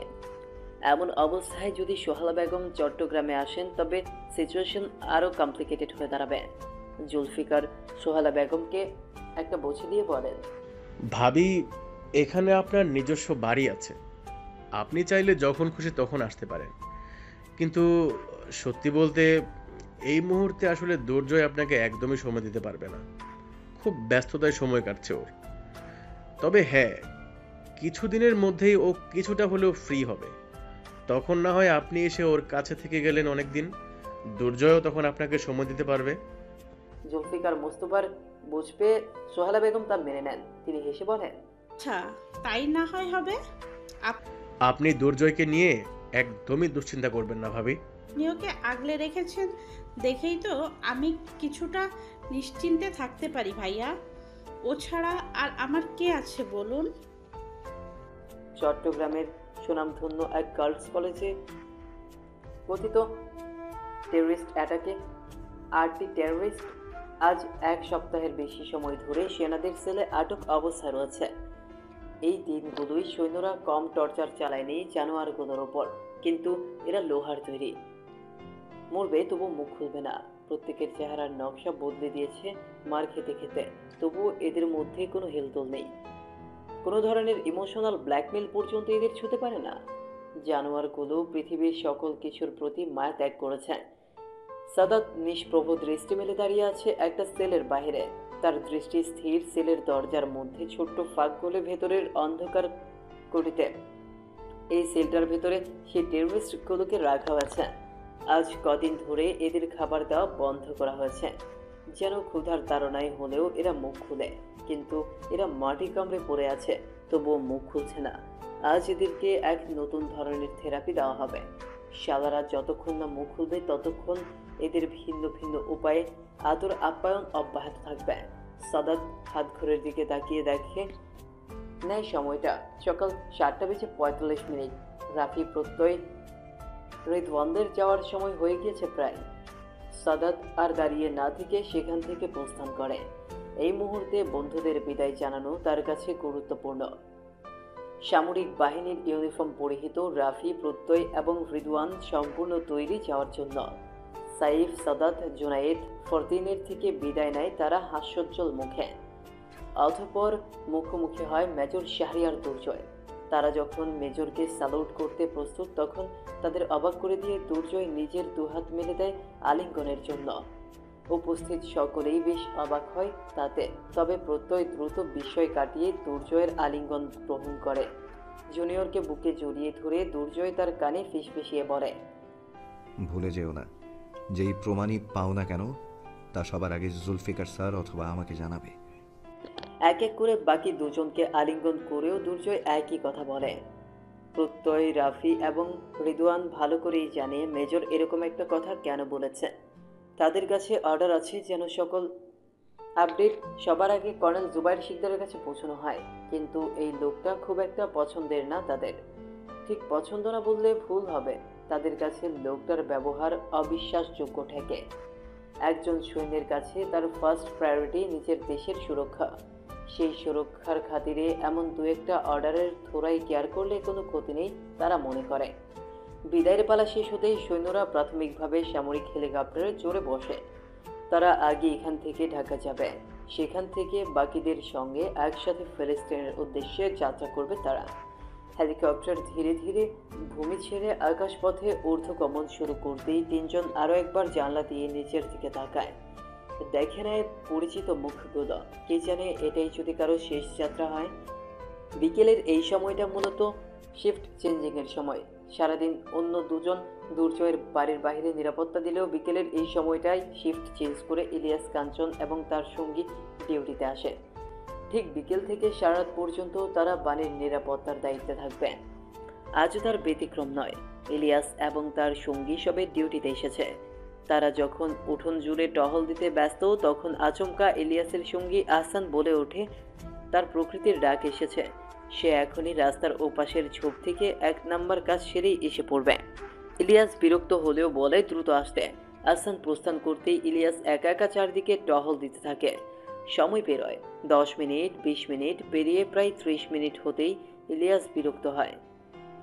এমন অবস্থায় যদি সোহালা বেগম চট্টগ্রামে আসেন, তবে সিচুয়েশন আরও কমপ্লিকেটেড হয়ে দাঁড়াবে। জুলফিকার সোহালা বেগমকে একটা বসে দিয়ে বলেন। ভাবি এখানে আপনার নিজস্ব বাড়ি আছে। আপনি চাইলে যখন খুশি তখন আসতে পারেন। কিন্তু সত্যি বলতে এই মুহূর্তে আসলে দুর্জয় আপনাকে একদমই সময় দিতে পারবে না। খুব ব্যস্ততায় সময় কাটছে ওর। তবে হ্যাঁ কিছুদিনের মধ্যেই ও কিছুটা হলেও ফ্রি হবে। তখন না হয় আপনি এসে ওর কাছে থেকে গেলেন অনেক দিন দুর্জয়ও তখন আপনাকে সময় দিতে পারবে। জুলফিকার মুস্তফার বুঝ পেয়ে সোহালা বেগম তা মেনে নেন। তিনি হেসে বলেন আচ্ছা তাই না হয় হবে? আপনি দুর্জয়কে নিয়ে একদমই দুশ্চিন্তা করবেন না ভাবি। আপনি ওকে আগলে রেখেছেন দেখেই তো আমি কিছুটা নিশ্চিন্তে থাকতে পারি ভাইয়া। ও ছাড়া আর আমার কে আছে বলুন? চট্টগ্রামের সুনামধন্য এক গার্লস কলেজে কথিত টেররিস্ট অ্যাটাকে আটটি টেররিস্ট আজ এক সপ্তাহের বেশি সময় ধরে সেনাদের সেলে আটক অবস্থায় রয়েছে। এই দিনগুলোই সৈন্যরা কম টর্চার চালায়নি জানোয়ারগুলোর ওপর, কিন্তু এরা লোহার তৈরি। মরবে তবু মুখ খুলবে না। প্রত্যেকের চেহারার নকশা বদলে দিয়েছে মার খেতে খেতে। তবুও এদের মধ্যে কোনো হেলদোল নেই। কোনো ধরনের ইমোশনাল ব্ল্যাকমেল পর্যন্ত এদের ছুতে পারে না। জানোয়ারগুলো পৃথিবীর সকল কিছুর প্রতি মায়া ত্যাগ করেছে। সাদাত নিষ্প্রভ দৃষ্টি মেলে দাঁড়িয়ে আছে একটা সেলের বাইরে তার দৃষ্টি স্থির সেলের দরজার মধ্যে ছোট্ট ফাঁক গলে ভেতরের অন্ধকার করিতে এই সেলটার ভেতরে সেই টেররিস্টগুলোকে রাখা হয়েছে। আজ কদিন ধরে এদের খাবার দেওয়া বন্ধ করা হয়েছে। যেন ক্ষুধার তাড়নায় হলেও এরা মুখ খুলে, কিন্তু এরা মাটি কামড়ে পড়ে আছে, তবুও মুখ খুলছে না। আজ এদেরকে এক নতুন ধরনের থেরাপি দেওয়া হবে। শালারা যতক্ষণ না মুখ খুলবে ততক্ষণ এদের ভিন্ন ভিন্ন উপায়ে আদর, আপ্যায়ন অব্যাহত থাকবে। সাদাত হাত ঘরের দিকে তাকিয়ে দেখে নেয় সময়টা। সকাল সাতটা বেজে পঁয়তাল্লিশ মিনিট। রাফি প্রত্যয় রিদওয়ানদের যাওয়ার সময় হয়ে গিয়েছে প্রায়। সাদাত আর দাঁড়িয়ে না থেকে সেখান থেকে প্রস্থান করে। এই মুহূর্তে বন্ধুদের বিদায় জানানো তার কাছে গুরুত্বপূর্ণ। সামরিক বাহিনীর ইউনিফর্ম পরিহিত রাফি, প্রত্যয় এবং রিদওয়ান সম্পূর্ণ তৈরি যাওয়ার জন্য সাইফ সাদাত জুনায়েদ ফরদিনের থেকে বিদায় নেয় তারা হাস্যোজ্জ্বল মুখে। অতঃপর মুখোমুখি হয় মেজর শাহরিয়ার দুর্জয়। তারা যখন মেজরকে স্যালুট করতে প্রস্তুত, তখন তাদের অবাক করে দিয়ে দুর্জয় নিজের দুহাত মেলে দেয় আলিঙ্গনের জন্য। উপস্থিত সকলেই বেশ অবাক হয় তাতে, তবে প্রত্যয় দ্রুত বিস্ময় কাটিয়ে দুর্জয়ের আলিঙ্গন গ্রহণ করে। জুনিয়রকে বুকে জড়িয়ে ধরে দুর্জয় তার কানে ফিসফিসিয়ে বলে, ভুলে যেও না। যেই প্রমাণই পাও না কেন, তা সবার আগে জুলফিকার স্যার অথবা আমাকে জানাবে। এক এক করে বাকি দুজনকে আলিঙ্গন করেও দুর্জয় একই কথা বলে। প্রত্যয়, রাফি এবং রিদওয়ান ভালো করেই জানে মেজর এরকম একটা কথা কেন বলেছে। তাদের কাছে অর্ডার আছে যেন সকল আপডেট সবার আগে কর্নেল জুবাইর শিকদারের কাছে পৌঁছানো হয়, কিন্তু এই লোকটা খুব একটা পছন্দের না তাদের। ঠিক পছন্দ না বললে ভুল হবে। তাদের কাছে লোকটার ব্যবহার অবিশ্বাসযোগ্য ঠেকে। একজন সৈন্যের কাছে তার ফার্স্ট প্রায়োরিটি নিজের দেশের সুরক্ষা। সেই সুরক্ষার খাতিরে এমন দু একটা অর্ডারের থোড়াই কেয়ার করলে কোনো ক্ষতি নেই, তারা মনে করে। বিদায়ের পালা শেষ হতেই সৈন্যরা প্রাথমিকভাবে সামরিক হেলিকপ্টারে চড়ে বসে। তারা আগে এখান থেকে ঢাকা যাবে। সেখান থেকে বাকিদের সঙ্গে একসাথে ফিলিস্তিনের উদ্দেশ্যে যাত্রা করবে তারা। হেলিকপ্টার ধীরে ধীরে ভূমি ছেড়ে আকাশপথে ঊর্ধ্বগমন শুরু করতেই তিনজন আরও একবার জানলা দিয়ে নিচের দিকে তাকায়। দেখে নেয় পরিচিত মুখগুলো। কে জানে এটাই যদি কারও শেষ যাত্রা হয়? বিকেলের এই সময়টা মূলত শিফট চেঞ্জিংয়ের সময়। সারাদিন অন্য দুজন দুর্জয়ের বাড়ির বাইরে নিরাপত্তা দিলেও বিকেলের এই সময়টায় শিফট চেঞ্জ করে ইলিয়াস কাঞ্চন এবং তার সঙ্গী ডিউটিতে আসে। ঠিক বিকেল থেকে সারাত পর্যন্ত তারা বাণীর নিরাপত্তার দায়িত্বে থাকবে আজও তার ব্যতিক্রম নয়। ইলিয়াস এবং তার সঙ্গী সবে ডিউটিতে এসেছে। তারা যখন উঠোন জুড়ে টহল দিতে ব্যস্ত, তখন আচমকা ইলিয়াসের সঙ্গী আহসান বলে ওঠে, তার প্রকৃতির ডাক এসেছে। সে এখনই রাস্তার ওপাশের ঝোপ থেকে এক নাম্বার কাজ সেরেই এসে পড়বে। ইলিয়াস বিরক্ত হলেও বলে দ্রুত আসতে। আহসান প্রস্থান করতেই ইলিয়াস একা একা চারদিকে টহল দিতে থাকে। সময় পেরোয় দশ মিনিট, বিশ মিনিট, পেরিয়ে প্রায় ত্রিশ মিনিট হতেই ইলিয়াস বিরক্ত হয়।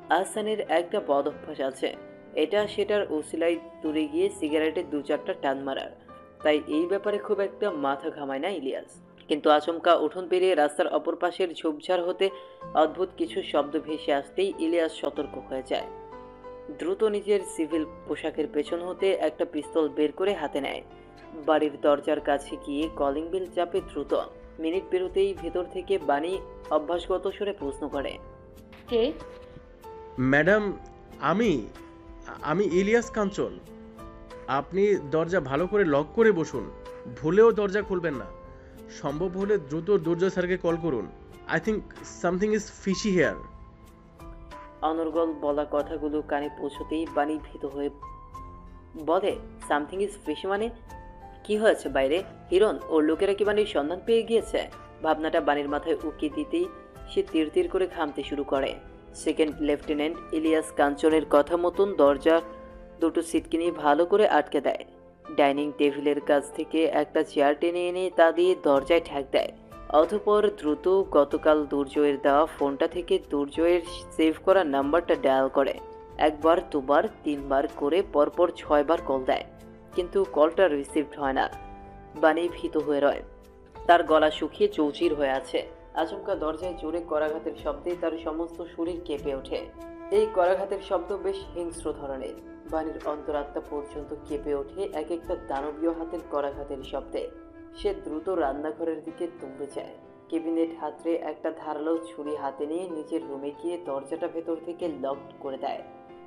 আহসানের একটা বদ অভ্যাস আছে। এটা সেটার ওসিলাই দূরে গিয়ে সিগারেটে দু চারটা টান মারার। তাই এই ব্যাপারে খুব একটা মাথা ঘামায় না ইলিয়াস। কিন্তু আচমকা উঠোন পেরিয়ে রাস্তার অপর পাশের ঝোপঝাড় হতে অদ্ভুত কিছু শব্দ ভেসে আসতেই ইলিয়াস সতর্ক হয়ে যায়। দ্রুত নিজের সিভিল পোশাকের পেছন হতে একটা পিস্তল বের করে হাতে নেয়। বাড়ির দরজার কাছে গিয়ে কলিং বেল চাপে দ্রুত মিনিট পেরোতেই ভেতর থেকে বাণী অভ্যাসগত সুরে প্রশ্ন করে। কে? ম্যাডাম আমি আমি ইলিয়াস কাঞ্চন। আপনি দরজা ভালো করে লক করে বসুন। ভুলেও দরজা খুলবেন না। সম্ভব হলে দ্রুত দুর্জয় স্যারকে কল করুন। I think something is fishy here অনর্গল বলা কথাগুলো কানে পৌঁছতেই বাণী ভীত হয়ে বলে সামথিং ইজ ফিশ মানে কি হয়েছে বাইরে? হিরণ ওর লোকেরা কি বাণীর সন্ধান পেয়ে গিয়েছে? ভাবনাটা বাণীর মাথায় উকি দিতেই সে তীর তীর করে ঘামতে শুরু করে। সেকেন্ড লেফটেন্যান্ট ইলিয়াস কাঞ্চনের কথা মতন দরজা দুটো সিটকিনি ভালো করে আটকে দেয়। ডাইনিং টেবিলের কাছ থেকে একটা চেয়ার টেনে এনে তা দিয়ে দরজায় ঠেক দেয়। অতঃপর দ্রুত গতকাল দুর্জয়ের দেওয়া ফোনটা থেকে দুর্জয়ের সেভ করা নাম্বারটা ডায়াল করে। একবার, দুবার, তিনবার করে পরপর ছয়বার কল দেয়। কিন্তু কলটা রিসিভড হয় না। বাণী ভীত হয়ে রয়। তার গলা শুকিয়ে চৌচির হয়ে আছে। আচমকা দরজায় জোরে করাঘাতের শব্দে তার সমস্ত শরীর কেঁপে ওঠে। এই করাঘাতের শব্দ বেশ হিংস্র ধরনের। বাণীর অন্তরাত্মা পর্যন্ত কেঁপে ওঠে এক একটা দানবীয় হাতের করাঘাতের শব্দে। সে দ্রুত রান্নাঘরের দিকে তুমড়ে যায় কেবিনেট হাতরে একটা ধারালো ছুরি হাতে নিয়ে নিজের রুমে গিয়ে দরজাটা ভেতর থেকে লক করে দেয়।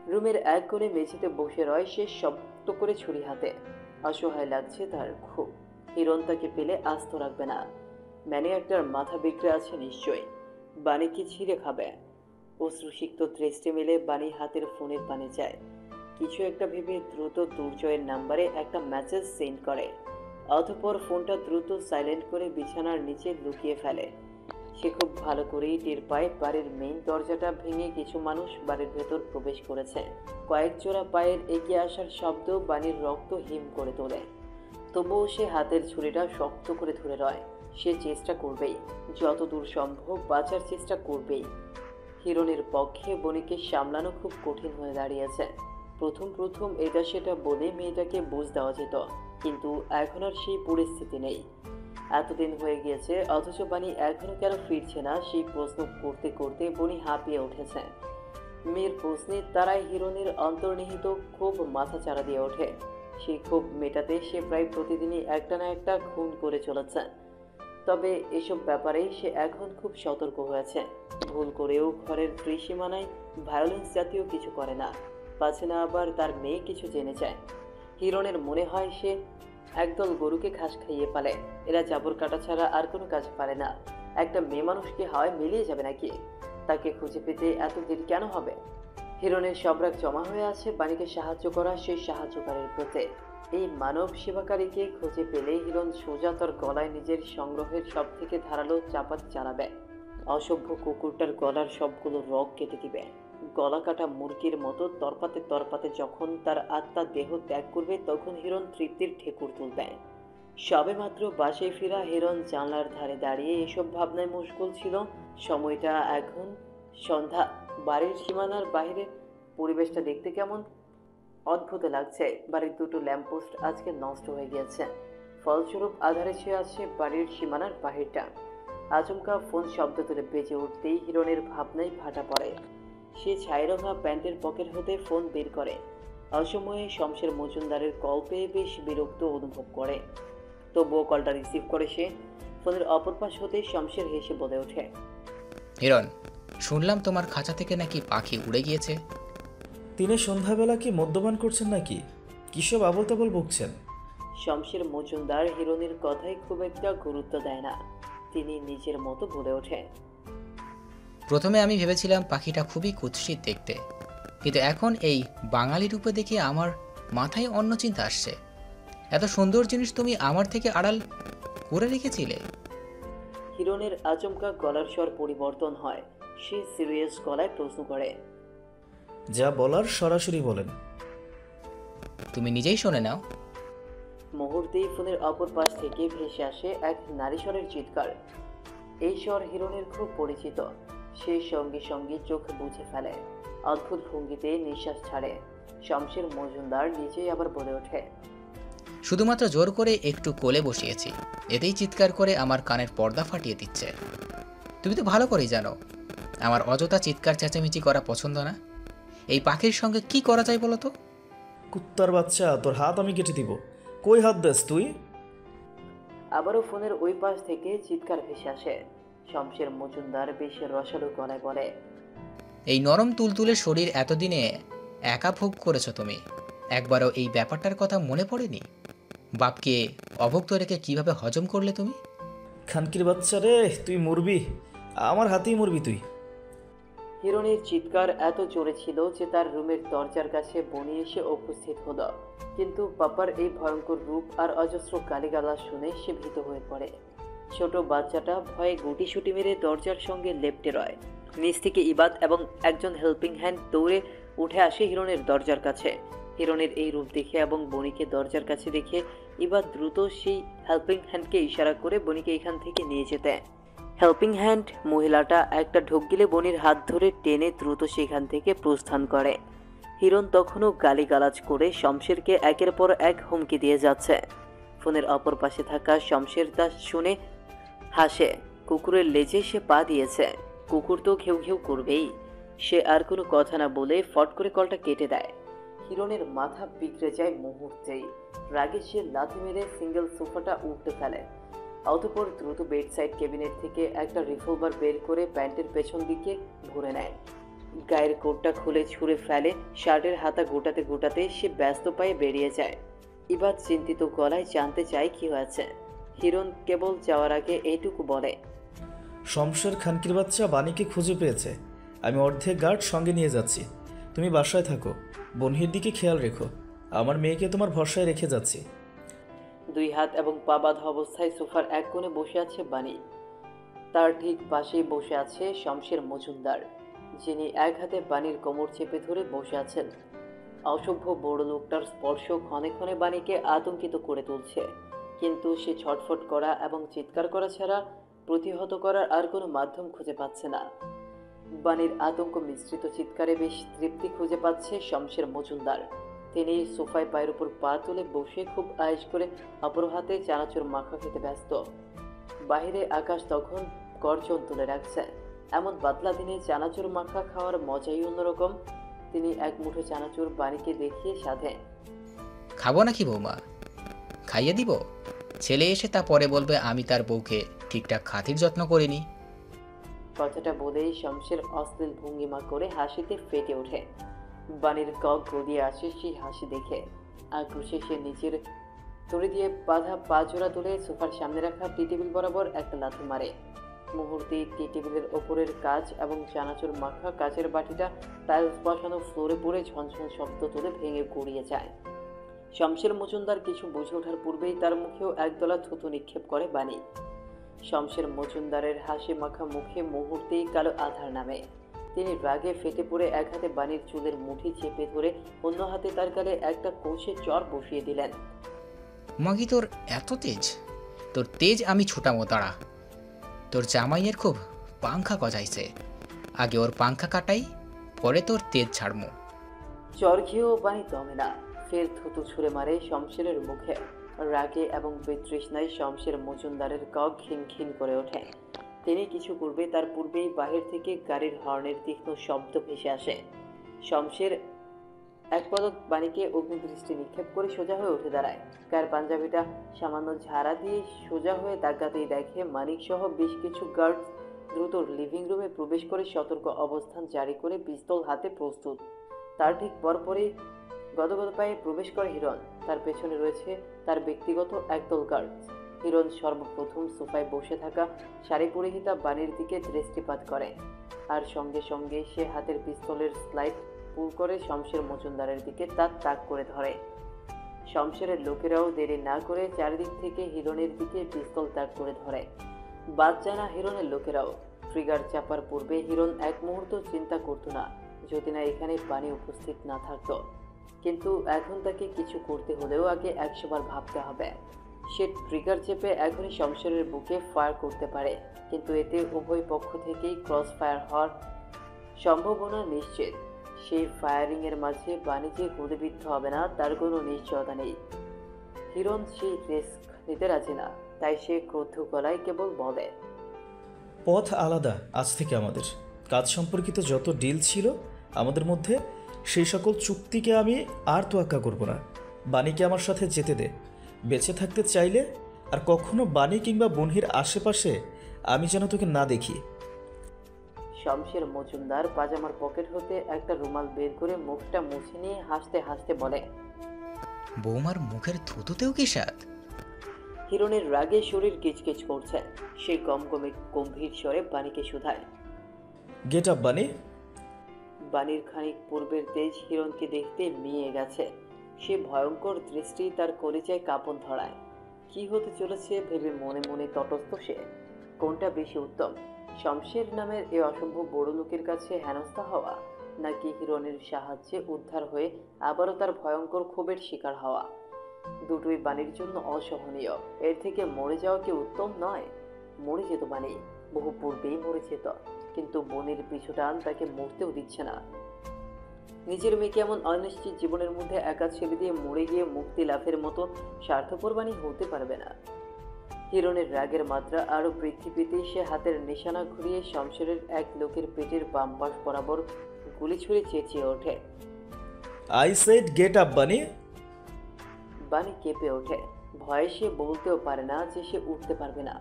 রুমের এক কোণে মেঝেতে বসে রয় সে শব্দ করে ছুরি হাতে। অসহায় লাগছে তার খুব। হিরণ তাকে পেলে আস্ত রাখবে না। ম্যানেজারটার মাথা বিগড়ে আছে নিশ্চয়ই। বাণী কি ছিঁড়ে খাবে। অশ্রুসিক্ত দৃষ্টি মেলে বাণী হাতের ফোনের পানে যায় কিছু একটা ভেবে দ্রুত দুর্জয়ের নাম্বারে একটা মেসেজ সেন্ড করে। অতঃপর ফোনটা দ্রুত সাইলেন্ট করে বিছানার নিচে লুকিয়ে ফেলে। সে খুব ভালো করেই টের পায় বাড়ির মেইন দরজাটা ভেঙে কিছু মানুষ বাড়ির ভেতর প্রবেশ করেছে। কয়েক জোড়া পায়ের এগিয়ে আসার শব্দ বাণীর রক্ত হিম করে তোলে। তবুও সে হাতের ছুরিটা শক্ত করে ধরে রয় সে চেষ্টা করবেই, যতদূর সম্ভব বাঁচার চেষ্টা করবেই। হিরণের পক্ষে বনিকে সামলানো খুব কঠিন হয়ে দাঁড়িয়েছে। প্রথম প্রথম এটা সেটা বলে মেয়েটাকে বুঝ দেওয়া যেত, কিন্তু এখন আর সেই পরিস্থিতি নেই। এতদিন হয়ে গিয়েছে, অথচ বাণী এখনও কেন ফিরছে না সেই প্রশ্ন করতে করতে বনি হাঁপিয়ে উঠেছে। মেয়ের প্রশ্নে তারাই হিরণের অন্তর্নিহিত খুব মাথা চাড়া দিয়ে ওঠে। সেই ক্ষোভ মেটাতে সে প্রায় প্রতিদিনই একটা না একটা খুন করে চলেছে। তবে এসব ব্যাপারে সে এখন খুব সতর্ক হয়েছে। ভুল করেও ঘরের ত্রিসীমানায় ভায়োলেন্স জাতীয় কিছু করে না। পাছে না আবার তার মেয়ে কিছু জেনে যায়। হিরণের মনে হয় সে একদল গরুকে ঘাস খাইয়ে পালে। এরা জাবর কাটা ছাড়া আর কোনো কাজ পারে না। একটা মেয়ে মানুষকে হাওয়ায় মিলিয়ে যাবে নাকি? তাকে খুঁজে পেতে এত দেরি কেন হবে? হিরণের সবরাগ জমা হয়ে আছে বাণীকে সাহায্য করা সেই সাহায্যকারীর প্রতি। এই মানব সেবাকারীকে খুঁজে পেলে হিরণ সোজা তার গলায় নিজের সংগ্রহের সব থেকে ধারালো চাপাত চালাবে। অসভ্য কুকুরটার গলার সবগুলো রগ কেটে দিবে। গলা কাটা মুরগির মতো তরপাতে তরপাতে যখন তার আত্মা দেহ ত্যাগ করবে, তখন হিরণ তৃপ্তির ঠেকুর তুলবে। সবে মাত্র বাসে ফেরা হিরণ জানলার ধারে দাঁড়িয়ে এসব ভাবনায় মুশকুল ছিল। সময়টা এখন সন্ধ্যা। বাড়ির সীমানার বাইরে পরিবেশটা দেখতে কেমন? অদ্ভুত লাগছে। বাড়ির দুটো ল্যাম্পপোস্ট আজকে নষ্ট হয়ে গিয়েছে। ফলস্বরূপ আধারে ছেয়ে আছে বাড়ির সীমানার বাহিরটা। আচমকা ফোন শব্দ তুলে বেজে উঠতেই হিরণের ভাবনায় ভাটা পড়ে। সে ছাইরঙা প্যান্টের পকেট হতে ফোন বের করে। অসময়ে শমশের মজুমদারের কল পেয়ে বেশ বিরক্ত অনুভব করে। তবুও কলটা রিসিভ করে সে। ফোনের অপর পাশ হতে শমশের হেসে বলে ওঠে হিরণ শুনলাম তোমার খাঁচা থেকে নাকি পাখি উড়ে গিয়েছে। তিনি সন্ধ্যাবেলা কি মদ্যপান করছেন নাকি? কিসব আবল তাবল বকছেন? শমশের মজুমদার হিরণের কথায় খুব একটা গুরুত্ব দেয় না। তিনি নিজের মতো বলে ওঠে প্রথমে আমি ভেবেছিলাম পাখিটা খুবই কুৎসিত দেখতে। কিন্তু এখন এই বাঙালি রূপে দেখে আমার মাথায় অন্য চিন্তা আসছে। এত সুন্দর জিনিস তুমি আমার থেকে আড়াল করে রেখেছিলে। হিরণের আচমকা গলার স্বর পরিবর্তন হয়। সে সিরিয়াস গলায় প্রশ্ন করে যা বলার সরাসরি বলেন। তুমি নিজেই শুনে নাও। মুহূর্তেই ফোনের অপর পাশ থেকে ভেসে আসে এক নারী স্বরের চিৎকার। এই স্বর হিরণের খুব পরিচিত। সে সঙ্গে সঙ্গে চোখ বুঝে ফেলে। অদ্ভুত ভঙ্গিতে নিঃশ্বাস ছাড়ে। শমশের মজুমদার নিজেই আবার বলে ওঠে শুধুমাত্র জোর করে একটু কোলে বসিয়েছি। এতেই চিৎকার করে আমার কানের পর্দা ফাটিয়ে দিচ্ছে। তুমি তো ভালো করেই জানো আমার অযথা চিৎকার চেঁচামেচি করা পছন্দ না। এই পাখির সঙ্গে কি করা যায় বলো তো? কুত্তার বাচ্চা তোর হাত আমি কেটে দিব। কই হাত দেস তুই? আবারও ফোনের ওই পাশ থেকে চিৎকার ভেসে আসে। শমশের মজুমদার বেশ রসালো গলায় বলে এই নরম তুলতুলে শরীর এতদিনে একা ভোগ করেছ তুমি? একবারও এই ব্যাপারটার কথা মনে পড়েনি? বাপকে অভুক্ত রেখে কীভাবে হজম করলে তুমি? খানকির বাচ্চা রে তুই মরবি। আমার হাতেই মরবি তুই। হিরণের চিৎকার এত জোরে ছিল যে তার রুমের দরজার কাছে বনি এসে উপস্থিত হলো। কিন্তু পাপার এই ভয়ঙ্কর রূপ আর অজস্র গালিগালা শুনে সে ভীত হয়ে পড়ে। ছোট বাচ্চাটা ভয়ে গুটিসুটি মেরে দরজার সঙ্গে লেপটে রয়। নিচ থেকে ইবাদ এবং একজন হেল্পিং হ্যান্ড দৌড়ে উঠে আসে হিরণের দরজার কাছে। হিরণের এই রূপ দেখে এবং বনিকে দরজার কাছে দেখে ইবাদ দ্রুত সেই হেল্পিং হ্যান্ডকে ইশারা করে বনিকে এখান থেকে নিয়ে যেতে। হেল্পিং হ্যান্ড মহিলাটা একটা ঢোক গিলে বনির হাত ধরে টেনে দ্রুত সেখান থেকে প্রস্থান করে। হিরণ তখনও গালিগালাজ করে শমশেরকে একের পর এক হুমকি দিয়ে যাচ্ছে। ফোনের অপর পাশে থাকা শমশের তা শুনে হাসে। কুকুরের লেজে সে পা দিয়েছে। কুকুর তো ঘেউ ঘেউ করবেই। সে আর কোনো কথা না বলে ফট করে কলটা কেটে দেয়। হিরণের মাথা বিগড়ে যায় মুহূর্তেই। রাগে সে লাথি মেরে সিঙ্গেল সোফাটা উঠতে ফেলে। অতপর দ্রুত বেড সাইড ক্যাবিনেট থেকে একটা রিভলভার বের করে প্যান্টের পেছন দিকে ভরে নেয়। গায়ের কোটটা খুলে ছুঁড়ে ফেলে, শার্টের হাতা গোটাতে গোটাতে সে ব্যস্ত পায়ে বেরিয়ে যায়। এবার চিন্তিত গলায় জানতে চায় কি হয়েছে। হিরণ কেবল যাওয়ার আগে এইটুকু বলে। শমশের খানকির বাচ্চা বাণীকে খুঁজে পেয়েছে। আমি অর্ধেক গার্ড সঙ্গে নিয়ে যাচ্ছি। তুমি বাসায় থাকো। বনহির দিকে খেয়াল রেখো। আমার মেয়েকে তোমার ভরসায় রেখে যাচ্ছি। দুই হাত এবং পা বাঁধা অবস্থায় সোফার এক কোণে বসে আছে বাণী। তার ঠিক পাশেই বসে আছে শমশের মজুমদার যিনি এক হাতে বাণীর কোমর চেপে ধরে বসে আছেন। অসভ্য বড় লোকটার স্পর্শ ক্ষণে ক্ষণে বাণীকে আতঙ্কিত করে তুলছে। কিন্তু সে ছটফট করা এবং চিৎকার করা ছাড়া প্রতিহত করার আর কোনো মাধ্যম খুঁজে পাচ্ছে না। বাণীর আতঙ্ক মিশ্রিত চিৎকারে বেশ তৃপ্তি খুঁজে পাচ্ছে শমশের মজুমদার। তিনি সোফায় পায়ের উপর পা তুলে বসে খুব আয়েস করে অপর হাতে চানাচুর মাখা খেতে ব্যস্ত। বাহিরে আকাশ তখন গর্জন তুলে রাখছে। এমন বাতলা দিনে চানাচুর মাখা খাওয়ার মজাই অন্যরকম। তিনি এক মুঠো চানাচুর বাড়িকে দেখিয়ে সাধে। খাব নাকি বৌমা? খাইয়ে দিব? ছেলে এসে তা পরে বলবে, আমি তার বউকে ঠিকঠাক খাতির যত্ন করিনি। কথাটা বলেই শমশের অশ্লীল ভঙ্গিমা করে হাসিতে ফেটে ওঠে। বাণীর কক গড়িয়ে আসে সেই হাসি দেখে। আক্রোশে সে নিজের তড়ি দিয়ে বাঁধা পা জোড়া তুলে সোফার সামনে রাখা টি টেবিল বরাবর একটা লাথি মারে। মুহূর্তে টি টেবিলের ওপরের কাজ এবং চানাচুর মাখা কাচের বাটিটা টাইলস বসানো ফ্লোরে পড়ে ঝনঝন শব্দ তুলে ভেঙে গড়িয়ে যায়। শমশের মজুমদার কিছু বুঝে ওঠার পূর্বেই তার মুখেও একদলা থুতু নিক্ষেপ করে বাণী। শমশের মজুমদারের হাসি মাখা মুখে মুহূর্তেই কালো আধার নামে। তিনি রাগে ফেটে পড়ে এক হাতে বাণীর চুলের মুঠি চেপে ধরে অন্য হাতে তার গালে একটা কোষে চর বসিয়ে দিলেন। মাগি তোর এত তেজ? তোর তেজ আমি ছুটামো দাঁড়া। তোর জামাইয়ের খুব পাংখা গজাইছে। আগে ওর পাংখা কাটাই পরে তোর তেজ ছাড়মু চর খেয়েও বাণী দমে না। ফের থুতু ছুঁড়ে মারে শমশেরের মুখে। রাগে এবং বিতৃষ্ণায় শমশের মজুমদারের কক ঘিন ঘিন করে ওঠে। তিনি কিছু পূর্বে তার পূর্বেই বাহির থেকে গাড়ির হর্নের তীক্ষ্ণ শব্দ ভেসে আসে। শমশের এক পদক বাণীকে অগ্নিদৃষ্টি নিক্ষেপ করে সোজা হয়ে উঠে দাঁড়ায়। কার পাঞ্জাবিটা সামান্য ঝাড়া দিয়ে সোজা হয়ে তাকাতেই দেখে মানিক সহ বেশ কিছু গার্ড দ্রুত লিভিং রুমে প্রবেশ করে সতর্ক অবস্থান জারি করে পিস্তল হাতে প্রস্তুত। তার ঠিক পরপরই গদগদ পায়ে প্রবেশ করে হিরণ। তার পেছনে রয়েছে তার ব্যক্তিগত একদল গার্ড হিরণ সর্বপ্রথম সোফায় বসে থাকা শাড়ি পরিহিতা বাণীর দিকে দৃষ্টিপাত করে। আর সঙ্গে সঙ্গে সে হাতের পিস্তলের স্লাইড পুল করে শমশের মজুমদারের দিকে তার তাক করে ধরে। শমশেরের লোকেরাও দেরি না করে চারিদিক থেকে হিরণের দিকে পিস্তল তাক করে ধরে। বাদ না হিরণের লোকেরাও। ট্রিগার চাপার পূর্বে হিরণ এক মুহূর্ত চিন্তা করতো না, যদি না এখানে পানি উপস্থিত না থাকতো। কিন্তু এখন তাকে কিছু করতে হলেও আগে একশোবার ভাবতে হবে। সে ট্রিগার চেপে এখনই শমশেরের বুকে ফায়ার করতে পারে, কিন্তু এতে উভয় পক্ষ থেকেই ক্রস ফায়ার হওয়ার সম্ভাবনা নিশ্চিত। সেই ফায়ারিংয়ের মাঝে বাণিজ্যে গুলিবিদ্ধ হবে না, তার কোনো নিশ্চয়তা নেই। হিরণ সেই রিস্ক নিতে রাজি না, তাই সে ক্রোধ গলায় কেবল বলে, পথ আলাদা, আজ থেকে আমাদের। কাজ সম্পর্কিত যত ডিল ছিল, আমাদের মধ্যে সেই সকল চুক্তিকে আমি আর তোয়াক্কা করব না। বাণীকে আমার সাথে যেতে দে। বেঁচে থাকতে চাইলে আর কখনো বাণী কিংবা বনহির আশেপাশে আমি যেন তোকে না দেখি। শমশের মজুমদার পাজামার পকেট হতে একটা রুমাল বের করে মুখটা মুছে নিয়ে হাসতে হাসতে বলে বৌমার মুখের থুতুতেও কি স্বাদ? হিরণের রাগে শরীর কিচকিচ করছে। সে গমগমে গম্ভীর স্বরে বাণীকে শুধায়। গেট আপ বাণী। বাণীর খানিক পূর্বের তেজ হিরণকে দেখতে মিয়ে গেছে। সে ভয়ঙ্কর দৃষ্টি তার কলিজায় কাঁপন ধরায়। কি হতে চলেছে ভেবে মনে মনে তটস্থ সে। কোনটা বেশি উত্তম? শমশের নামের এ অসম্ভব বড় লোকের কাছে হেনস্থা হওয়া, নাকি হিরণের সাহায্যে উদ্ধার হয়ে আবারও তার ভয়ঙ্কর ক্ষোভের শিকার হওয়া? দুটোই বাণীর জন্য অসহনীয়। এর থেকে মরে যাওয়া কি উত্তম নয়? মরে যেত বাণী। বহু পূর্বেই মরে যেত। কিন্তু বনের পিছু টান তাকে মরতেও দিচ্ছে না। নিজের মেয়েকে এমন অনিশ্চিত জীবনের মধ্যে একা ছেড়ে দিয়ে মরে গিয়ে মুক্তি লাভের মতো স্বার্থপরবাণী হতে পারবে না। হিরণের রাগের মাত্রা আরও বৃদ্ধি পেতেই সে হাতের নিশানা ঘুরিয়ে শমশেরের এক লোকের পেটের বাম পাশ বরাবর গুলি ছুড়ে চেঁচিয়ে ওঠে। আই সেড গেট আপ বাণী বাণী কেঁপে ওঠে। ভয়ে সে বলতেও পারে না যে সে উঠতে পারবে না।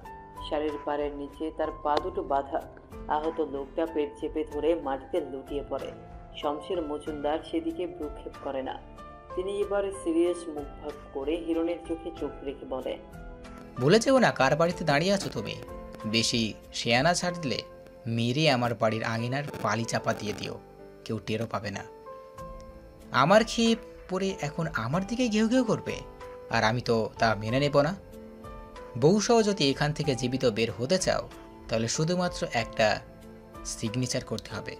শাড়ির পাড়ের নিচে তার পা দুটো বাঁধা। আহত লোকটা পেট চেপে ধরে মাটিতে লুটিয়ে পড়ে। শমশের মজুমদার সেদিকে ভ্রুক্ষেপ করে না। তিনি এবার সিরিয়াস মুখ ভাগ করে হিরণের চোখে চোখ রেখে বলে ভুলে যেও না কার বাড়িতে দাঁড়িয়ে আছো তুমি? বেশি শেয়ানা ছাড় দিলে মেরে আমার বাড়ির আঙিনার পালি চাপা দিয়ে দিও। কেউ টেরও পাবে না। আমার খেয়ে পরে এখন আমার দিকে ঘেউ ঘেউ করবে, আর আমি তো তা মেনে নেব না। বউসহ যদি এখান থেকে জীবিত বের হতে চাও তাহলে শুধুমাত্র একটা সিগনেচার করতে হবে।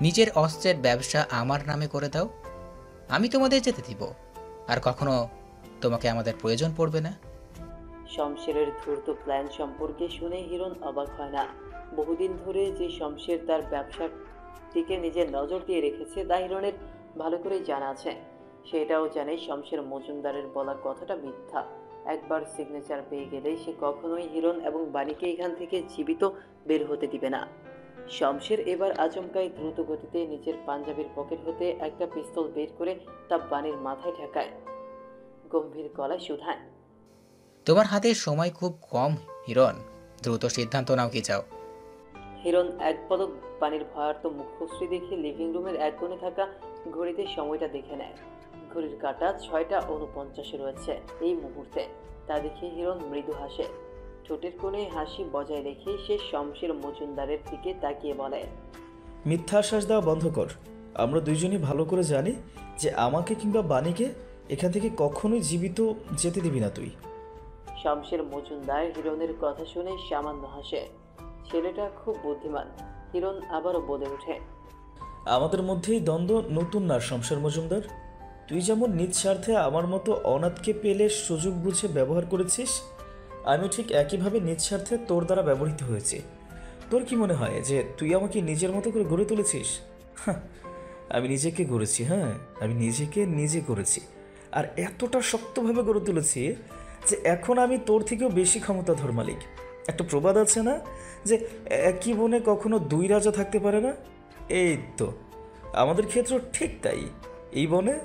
নিজের অস্ত্রের ব্যবসা আমার নামে করে দাও, আমি তোমাদের যেতে দিব। আর কখনো তোমাকে আমাদের প্রয়োজন পড়বে না। শমশেরের ধূর্ত প্ল্যান সম্পর্কে শুনে হিরণ অবাক হয় না। বহুদিন ধরে যে শমশের তার ব্যবসার দিকে নিজের নজর দিয়ে রেখেছে, তা হিরণের ভালো করেই জানা আছে। সেটাও জানে শমশের মজুমদারের বলা কথাটা মিথ্যা। একবার সিগনেচার পেয়ে গেলে সে কখনোই হিরণ এবং বাণীকে এখান থেকে জীবিত বের হতে দিবে না। শমশের এবার আচমকাই দ্রুত গতিতে নিজের পাঞ্জাবির পকেট হতে একটা পিস্তল বের করে তা বাণীর মাথায় ঠেকায়। গম্ভীর গলায় শুধায় তোমার হাতে সময় খুব কম হিরণ। দ্রুত সিদ্ধান্ত নাও কি চাও? হিরণ এক পদক পানির ভয়ার্ত মুখশ্রী দেখে লিভিং রুমের এক কোণে থাকা ঘড়িতে সময়টা দেখে নেয়। ঘড়ির কাটা ছয়টা উনপঞ্চাশে রয়েছে এই মুহূর্তে। তা দেখে হিরণ মৃদু হাসে। ঠোঁটের কোণে হাসি বজায় রেখে সে শমশের মজুমদারের দিকে তাকিয়ে বলে মিথ্যা আশ্বাস দেওয়া বন্ধ কর। আমরা দুইজনই ভালো করে জানি যে আমাকে কিংবা বাণীকে এখান থেকে কখনোই জীবিত যেতে দিবি না তুই। শমশের মজুমদার হিরণের কথা শুনে সামান্য হাসে। ছেলেটা খুব বুদ্ধিমান। হিরণ আবারও বলে ওঠে আমাদের মধ্যেই দ্বন্দ্ব নতুন না শমশের মজুমদার। তুই যেমন নিঃস্বার্থে আমার মতো অনাথকে পেলে সুযোগ বুঝে ব্যবহার করেছিস আমি ঠিক একইভাবে নিঃস্বার্থে তোর দ্বারা ব্যবহৃত হয়েছি। তোর কি মনে হয় যে তুই আমাকে নিজের মতো করে গড়ে তুলেছিস? আমি নিজেকে গড়েছি হ্যাঁ আমি নিজেকে নিজে করেছি। আর এতটা শক্তভাবে গড়ে তুলেছি যে এখন আমি তোর থেকেও বেশি ক্ষমতাধর মালিক। একটা প্রবাদ আছে না যে একই বনে কখনো দুই রাজা থাকতে পারে না? এই তো, আমাদের ক্ষেত্র ঠিক তাই। এই বনে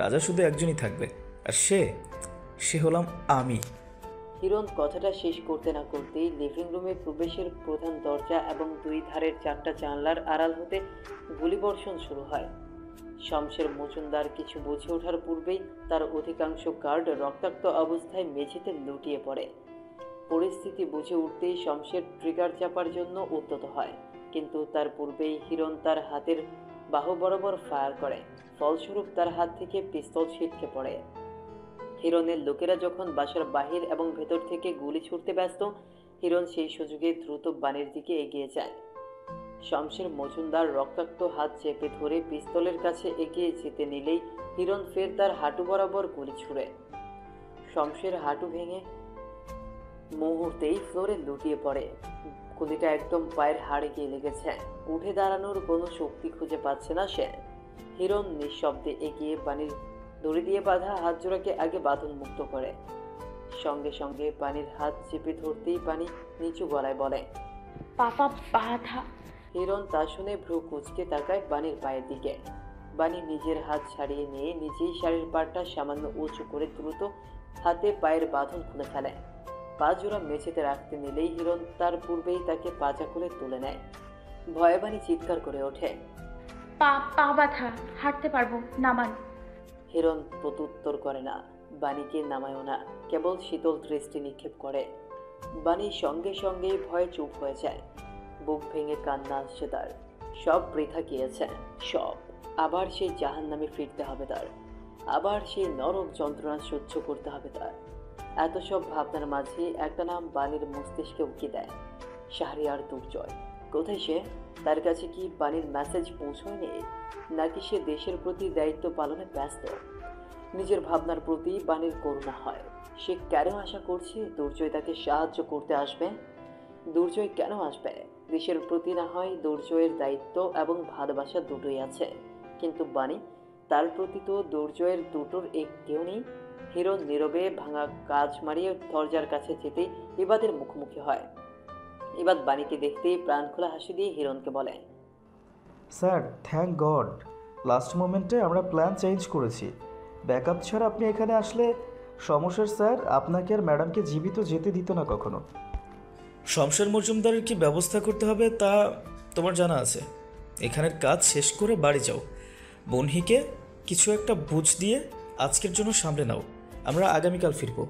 রাজা শুধু একজনই থাকবে, আর সে সে হলাম আমি। হিরণ কথাটা শেষ করতে না করতেই লিভিং রুমে প্রবেশের প্রধান দরজা এবং দুই ধারের চারটা জানলার আড়াল হতে গুলিবর্ষণ শুরু হয়। শমশের মজুমদার কিছু বুঝে ওঠার পূর্বেই তার অধিকাংশ গার্ড রক্তাক্ত অবস্থায় মেঝেতে লুটিয়ে পড়ে। পরিস্থিতি বুঝে উঠতেই শমশের ট্রিগার চাপার জন্য উদ্যত হয়, কিন্তু তার পূর্বেই হিরণ তার হাতের বাহু বরাবর ফায়ার করে। ফলস্বরূপ তার হাত থেকে পিস্তল ছিটকে পড়ে। হিরণের লোকেরা যখন বাসার বাহির এবং ভেতর থেকে গুলি ছুটতে ব্যস্ত, হিরণ সেই সুযোগে দ্রুত বাণীর দিকে এগিয়ে যায়। শমশের মজুমদার রক্তাক্ত হাত চেপে ধরে পিস্তলের কাছে এগিয়ে যেতে নিলেই হিরণ ফের তার হাঁটু বরাবর গুলি ছুড়ে। শমশের হাঁটু ভেঙে মুহূর্তেই ফ্লোরে লুটিয়ে পড়ে। গুলিটা একদম পায়ের হাড়ে গিয়ে লেগেছে। উঠে দাঁড়ানোর কোনো শক্তি খুঁজে পাচ্ছে না সে। হিরণ নিঃশব্দে এগিয়ে পানির দড়ি দিয়ে বাঁধা হাত জোড়াকে আগে বাঁধন মুক্ত করে। সঙ্গে সঙ্গে পানির হাত চেপে ধরতেই পানি নিচু গলায় বলে পাপা বাধা! হিরণ তা শুনে ভ্রু কুচকে তাকায় বাণীর পায়ের দিকে। বাণী নিজের হাত ছাড়িয়ে নিয়ে নিজেই শাড়ির পাড়টা সামান্য উঁচু করে দ্রুত হাতে পায়ের বাঁধন খুলে ফেলে। পা জোড়া মেঝেতে রাখতে নিলেই হিরণ তার পূর্বেই তাকে পাজা করে তুলে নেয়। ভয়ে বাণী চিৎকার করে ওঠে। পা পা বাধা হাঁটতে পারব, নামান। হিরণ প্রত্যুত্তর করে না, বাণীকে নামায়ও না, কেবল শীতল দৃষ্টি নিক্ষেপ করে। বাণী সঙ্গে সঙ্গেই ভয়ে চুপ হয়ে যায়। বুক ভেঙে কান্না আসছে তার। সব বৃথা গিয়েছে, সব। আবার সেই জাহান নামে ফিরতে হবে তার। আবার সেই নরক যন্ত্রণা সহ্য করতে হবে তার। এত সব ভাবনার মাঝে একটা নাম বাণীর মস্তিষ্কে উকি দেয়, শাহরিয়ার দুর্জয়। কোথায় সে? তার কাছে কি বাণীর মেসেজ পৌঁছয়নি? নাকি সে দেশের প্রতি দায়িত্ব পালনে ব্যস্ত? নিজের ভাবনার প্রতি বাণীর করুণা হয়। সে কেন আশা করছে দুর্জয় তাকে সাহায্য করতে আসবে? দুর্জয় কেন আসবে? দেশের প্রতি না হয় দুর্জয়ের দায়িত্ব এবং ভালোবাসা দুটোই আছে। কিন্তু বাণী, তার প্রতি তো দুর্জয়ের দুটোর একটিও নেই। হিরো নীরবে ভাঙা কাজ মারিয়ে দরজার কাছে যেতেই ইবাদের মুখোমুখি হয়। ইবাদ বাণীকে দেখতেই প্রাণ খোলা হাসি দিয়ে হিরণকে বলে স্যার থ্যাংক গড লাস্ট মোমেন্টে আমরা প্ল্যান চেঞ্জ করেছি। ব্যাকআপ ছাড়া আপনি এখানে আসলে সমস্যার স্যার আপনাকে আর ম্যাডামকে জীবিত যেতে দিত না কখনো। শমশের মজুমদারের কি ব্যবস্থা করতে হবে তা তোমার জানা আছে। এখানের কাজ শেষ করে বাড়ি যাও। বনহিকে কিছু একটা বুঝ দিয়ে আজকের জন্য সামলে নাও। আমরা আগামীকাল ফিরবো।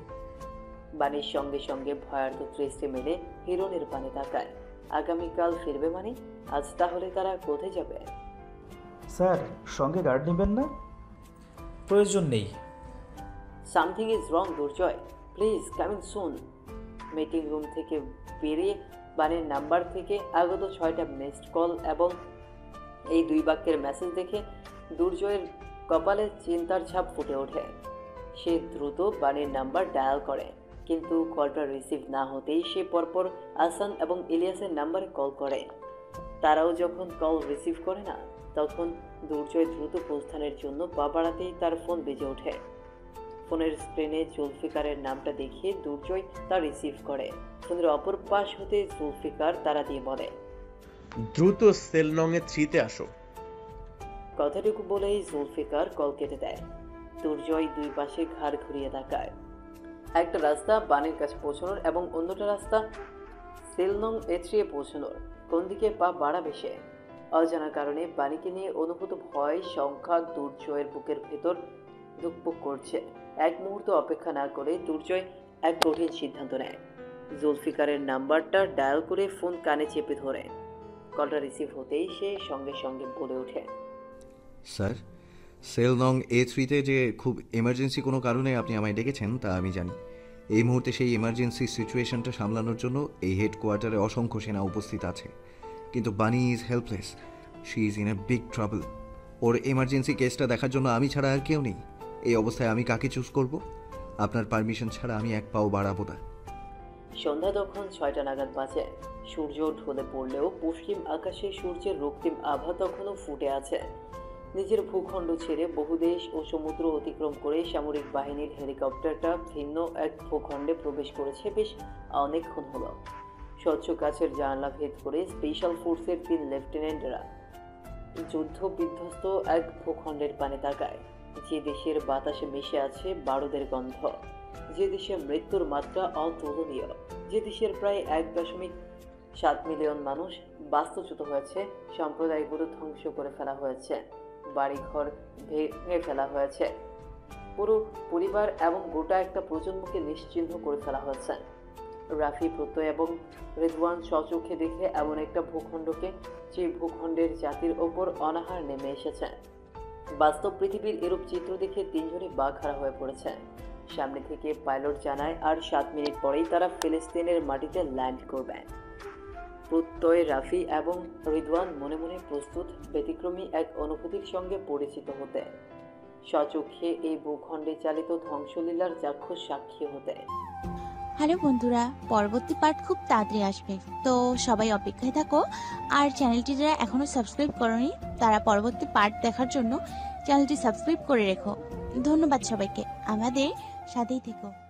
বাণীর সঙ্গে সঙ্গে ভয়ার্থ দৃষ্টি মেলে হিরণের পানে তাকায়। আগামীকাল ফিরবে মানে? আজ তাহলে তারা কোথায় যাবে? স্যার সঙ্গে গার্ড নেবেন না? প্রয়োজন নেই। Something is wrong Durjoy. Please coming soon. Meeting room থেকে বেরিয়ে বাণীর নাম্বার থেকে আগত ছয়টা মিসড কল এবং এই দুই বাক্যের মেসেজ দেখে দুর্জয়ের কপালে চিন্তার ছাপ ফুটে ওঠে। সে দ্রুত বাণীর নাম্বার ডায়াল করে। কিন্তু কলটা রিসিভ না হতেই সে পরপর আসান এবং ইলিয়াসের নাম্বারে কল করে। তারাও যখন কল রিসিভ করে না তখন দুর্জয় দ্রুত প্রস্থানের জন্য পা বাড়াতেই তার ফোন বেজে ওঠে। ফোনের স্ক্রিনে জুলফিকারের নামটা দেখিয়ে দুর্জয় তা রিসিভ করে। ফোনের অপর পাশ হতে জুলফিকার তারা দিয়ে বলে দ্রুত সেল নংয়ে থ্রিতে আসো। কথাটুকু বলেই জুলফিকার কল কেটে দেয়। দুর্জয় দুই পাশে ঘাড় ঘুরিয়ে তাকায়। একটা রাস্তা বানের কাছে পৌঁছানোর এবং অন্যটা রাস্তা সেলনং এথ্রিয়ে পৌঁছানোর। কোন দিকে পা বাড়াবে সে? অজানা কারণে বাণীকে নিয়ে অনুভূত ভয় সংখ্যা দুর্জয়ের বুকের ভেতর ধুকপুক করছে। এক মুহূর্ত অপেক্ষা না করে দুর্জয় এক কঠিন সিদ্ধান্ত নেয়। জুলফিকারের নাম্বারটা ডায়াল করে ফোন কানে চেপে ধরে। কলটা রিসিভ হতেই সে সঙ্গে সঙ্গে বলে ওঠে, স্যার সেল নং এ থ্রিতে যে খুব এমার্জেন্সি কোনো কারণে আপনি আমায় ডেকেছেন, তা আমি জানি। এই মুহূর্তে সেই এমার্জেন্সি সিচুয়েশনটা সামলানোর জন্য এই হেডকোয়ার্টারে অসংখ্য সেনা উপস্থিত আছে। কিন্তু Bani is helpless she is in a big trouble or emergency কেসটা দেখার জন্য আমি ছাড়া আর কেউ নেই। এই অবস্থায় আমি কাকে চুজ করব? আপনার পারমিশন ছাড়া আমি এক পাও বাড়াবো না। সন্ধ্যা তখন ছয়টা নাগাদ বাজে। সূর্য ঢলে পড়লেও পশ্চিম আকাশে সূর্যের রক্তিম আভা তখনও ফুটে আছে। নিজের ভূখণ্ড ছেড়ে বহু দেশ ও সমুদ্র অতিক্রম করে সামরিক বাহিনীর হেলিকপ্টারটা ভিন্ন এক ভূখণ্ডে প্রবেশ করেছে বেশ অনেকক্ষণ হল। স্বচ্ছ কাছের জানলা ভেদ করে স্পেশাল ফোর্সের তিন লেফটেন্যান্টরা যুদ্ধ বিধ্বস্ত এক ভূখণ্ডের পানে তাকায়। যে দেশের বাতাসে মিশে আছে বারুদের গন্ধ, যে দেশে মৃত্যুর মাত্রা অতুলনীয়, যে দেশের প্রায় এক দশমিক সাত মিলিয়ন মানুষ বাস্তুচ্যুত হয়েছে, সম্প্রদায়গুলো ধ্বংস করে ফেলা হয়েছে। বাড়িঘর ভেঙে ফেলা হয়েছে। পুরো পরিবার এবং গোটা একটা প্রজন্মকে নিশ্চিহ্ন করে ফেলা হয়েছে। রাফি প্রত্যয় এবং রেদওয়ান স্বচোখে দেখে এমন একটা ভূখণ্ডকে, যে ভূখণ্ডের জাতির ওপর অনাহার নেমে এসেছে। বাস্তব পৃথিবীর এরূপ চিত্র দেখে তিনজনই বাঘারা হয়ে পড়েছে। সামনে থেকে পাইলট জানায়, আর সাত মিনিট পরেই তারা ফিলিস্তিনের মাটিতে ল্যান্ড করবে। প্রত্যয় রাফি এবং রিদওয়ান মনে মনে প্রস্তুত, ব্যতিক্রমী এক অনুভূতির সঙ্গে পরিচিত হতে। স্বচক্ষে এই ভূখণ্ডে চালিত ধ্বংসলীলার চাক্ষুষ সাক্ষী হতে। হ্যালো বন্ধুরা, পরবর্তী পার্ট খুব তাড়াতাড়ি আসবে। তো সবাই অপেক্ষায় থাকো, আর চ্যানেলটি যারা এখনও সাবস্ক্রাইব করনি, তারা পরবর্তী পার্ট দেখার জন্য চ্যানেলটি সাবস্ক্রাইব করে রেখো। ধন্যবাদ সবাইকে। আমাদের সাথেই থেকো।